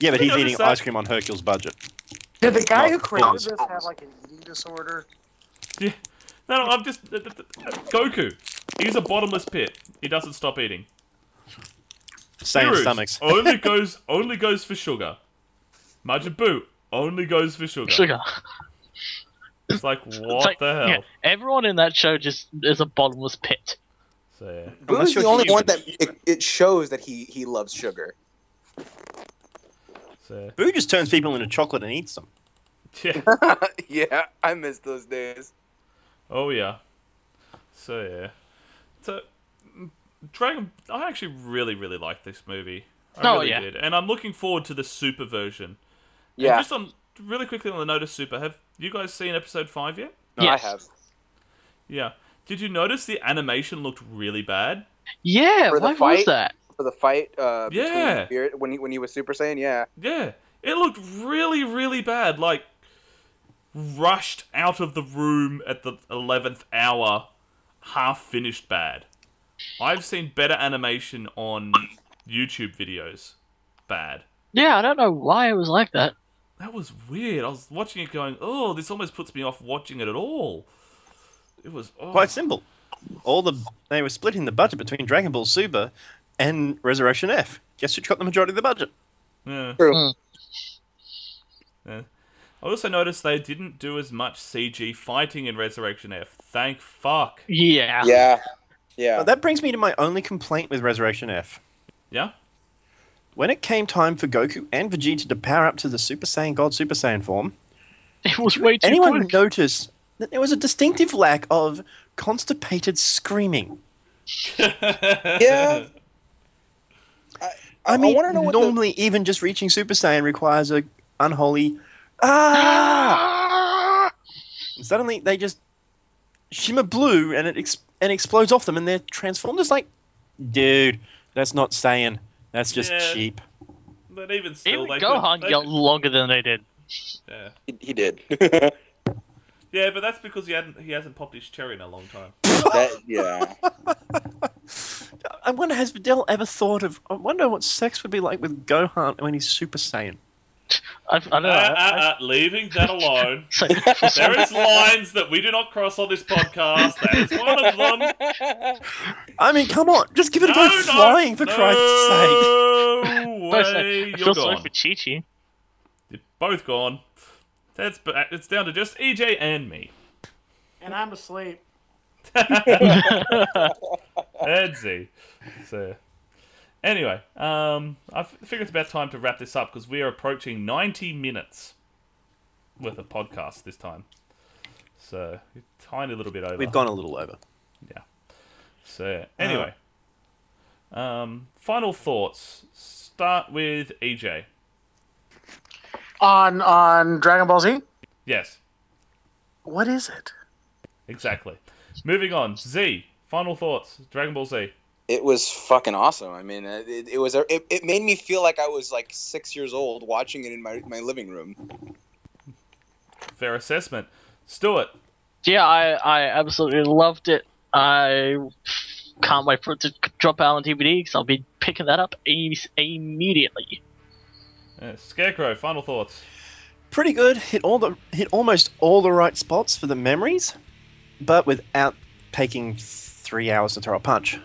Yeah, but he's eating that? ice cream on Hercule's budget. Did the guy Not who created this have like an eating disorder? Yeah. No, no, I'm just uh, uh, uh, Goku. He's a bottomless pit. He doesn't stop eating. Same Beerus stomachs. only goes only goes for sugar. Majin Buu only goes for sugar. Sugar. It's like what It's like, the hell? yeah, everyone in that show just is a bottomless pit. So yeah. Buu's the only human. one that it, it shows that he he loves sugar. So Boo just turns people into chocolate and eats them. yeah. yeah, I miss those days. Oh yeah. So yeah. So Dragon I actually really, really like this movie. I Oh, really yeah. did. And I'm looking forward to the super version. And Yeah. just on really quickly on the notice, Super. Have you guys seen episode five yet? No, Yes. I have. Yeah. Did you notice the animation looked really bad? Yeah, For the why was fight? that? For the fight, uh, Yeah. Spirit when he when he was Super Saiyan, yeah. Yeah, it looked really, really bad. Like rushed out of the room at the eleventh hour, half finished bad. I've seen better animation on YouTube videos. Bad. Yeah, I don't know why it was like that. That was weird. I was watching it going, oh, this almost puts me off watching it at all. It was oh. Quite simple. All the they were splitting the budget between Dragon Ball Super and Resurrection F. Guess which got the majority of the budget? Yeah. True. Mm. Yeah. I also noticed they didn't do as much CG fighting in Resurrection F. Thank fuck. Yeah. Yeah. Yeah. But that brings me to my only complaint with Resurrection F. Yeah? When it came time for Goku and Vegeta to power up to the Super Saiyan God Super Saiyan form, It was way too anyone quick. notice that there was a distinctive lack of constipated screaming? yeah. I, I mean, want to know what the, normally even just reaching Super Saiyan requires a unholy ah. And suddenly they just shimmer blue and it ex- and explodes off them and they're transformed. It's like, dude, that's not Saiyan. That's just Yeah. cheap. But even still, Even they Gohan could, they yelled longer than they did. yeah. he, he did. yeah, but that's because he hadn't he hasn't popped his cherry in a long time. that, yeah. I wonder has Videl ever thought of? I wonder what sex would be like with Gohan when he's Super Saiyan. I, I don't know. Uh, I- uh, uh, leaving that alone. So- there is lines that we do not cross on this podcast. That is one of them. I mean, come on, just give it a No, go no, flying for no Christ's sake. way, I you're feel sorry gone. for Chi Chi. You're both gone. That's ba- it's down to just EJ and me. And I'm asleep. Edsy. So, anyway, um, I f- figure it's about time to wrap this up because we are approaching 90 minutes worth of podcast this time. So, a tiny little bit over. We've gone a little over. Yeah. So, anyway, um, final thoughts. Start with EJ. On on Dragon Ball Z? Yes, What is it? exactly. Moving on. Z. Final thoughts. Dragon Ball Z. It was fucking awesome. I mean, it, it was it, it made me feel like I was like six years old watching it in my my living room. Fair assessment. Stuart. Yeah, I, I absolutely loved it. I can't wait for it to drop out on DVD because I'll be picking that up im- immediately. Uh, Scarecrow. Final thoughts. Pretty good. Hit all the hit almost all the right spots for the memories, but without taking three hours to throw a punch.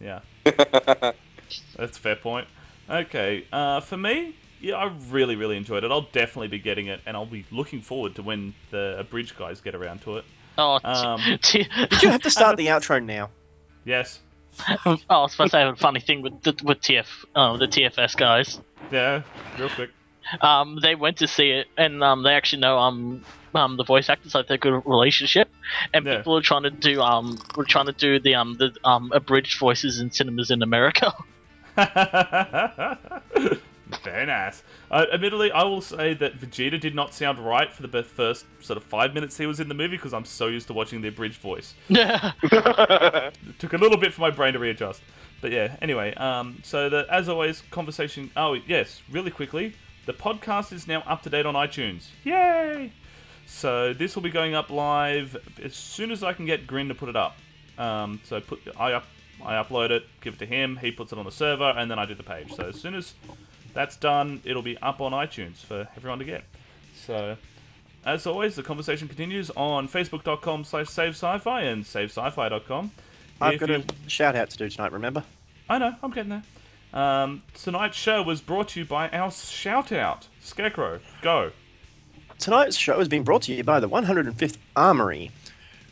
Yeah. That's a fair point. Okay, uh, for me, yeah, I really, really enjoyed it. I'll definitely be getting it, and I'll be looking forward to when the abridged guys get around to it. Oh, Um, t- Did you have to start the outro now? Yes. oh, I was supposed to have a funny thing with the, with TF, oh, the TFS guys. Yeah, real quick. Um, they went to see it, and um, they actually know um, um, the voice actors like they're good relationship, and Yeah. people are trying to do um, we're trying to do the um, the um, abridged voices in cinemas in America. Very nice. Uh, admittedly, I will say that Vegeta did not sound right for the first sort of five minutes he was in the movie because I'm so used to watching the abridged voice. Yeah. It took a little bit for my brain to readjust. But yeah, anyway, um, so the, as always, conversation. Oh, yes, really quickly. The podcast is now up to date on iTunes. Yay! So this will be going up live as soon as I can get Grin to put it up. Um, so put I up, I upload it, give it to him, he puts it on the server, and then I do the page. So as soon as that's done, it'll be up on iTunes for everyone to get. So as always, the conversation continues on facebook.com slash save sci-fi and savesci-fi.com. I've If got you- a shout out to do tonight. Remember? I know, I'm getting there. Um, tonight's show was brought to you by our shout out. Scarecrow, go. Tonight's show has been brought to you by the 105th Armory,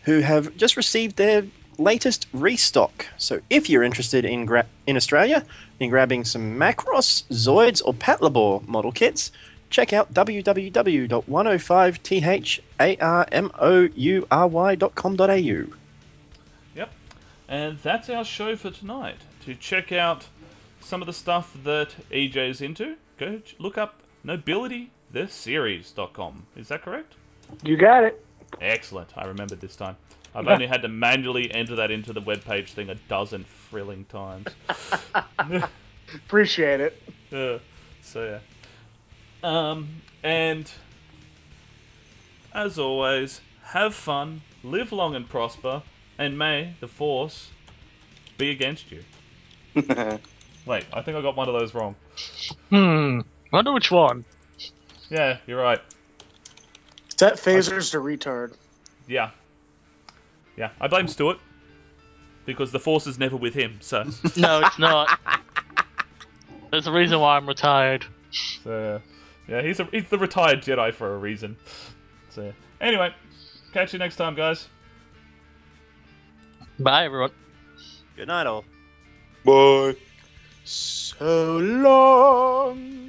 who have just received their latest restock. So if you're interested in gra- in Australia in grabbing some Macross, Zoids, or Patlabor model kits, check out www.105tharmoury.com.au. Yep. And that's our show for tonight. To check out some of the stuff that EJ's into, go look up Nobility theseries.com. Is that correct? You got it. Excellent. I remembered this time. I've only had to manually enter that into the webpage thing a dozen thrilling times. Appreciate it. Yeah. So yeah. Um, and as always, have fun, live long and prosper, and may the force be against you. Wait, I think I got one of those wrong. Hmm. Wonder which one. Yeah, you're right. Set phasers to retard. Yeah. Yeah, I blame Stuart because the force is never with him. So No, it's not. There's a reason why I'm retired. So yeah, he's a, he's the retired Jedi for a reason. So anyway, catch you next time, guys. Bye, everyone. Good night, all. Bye. So long.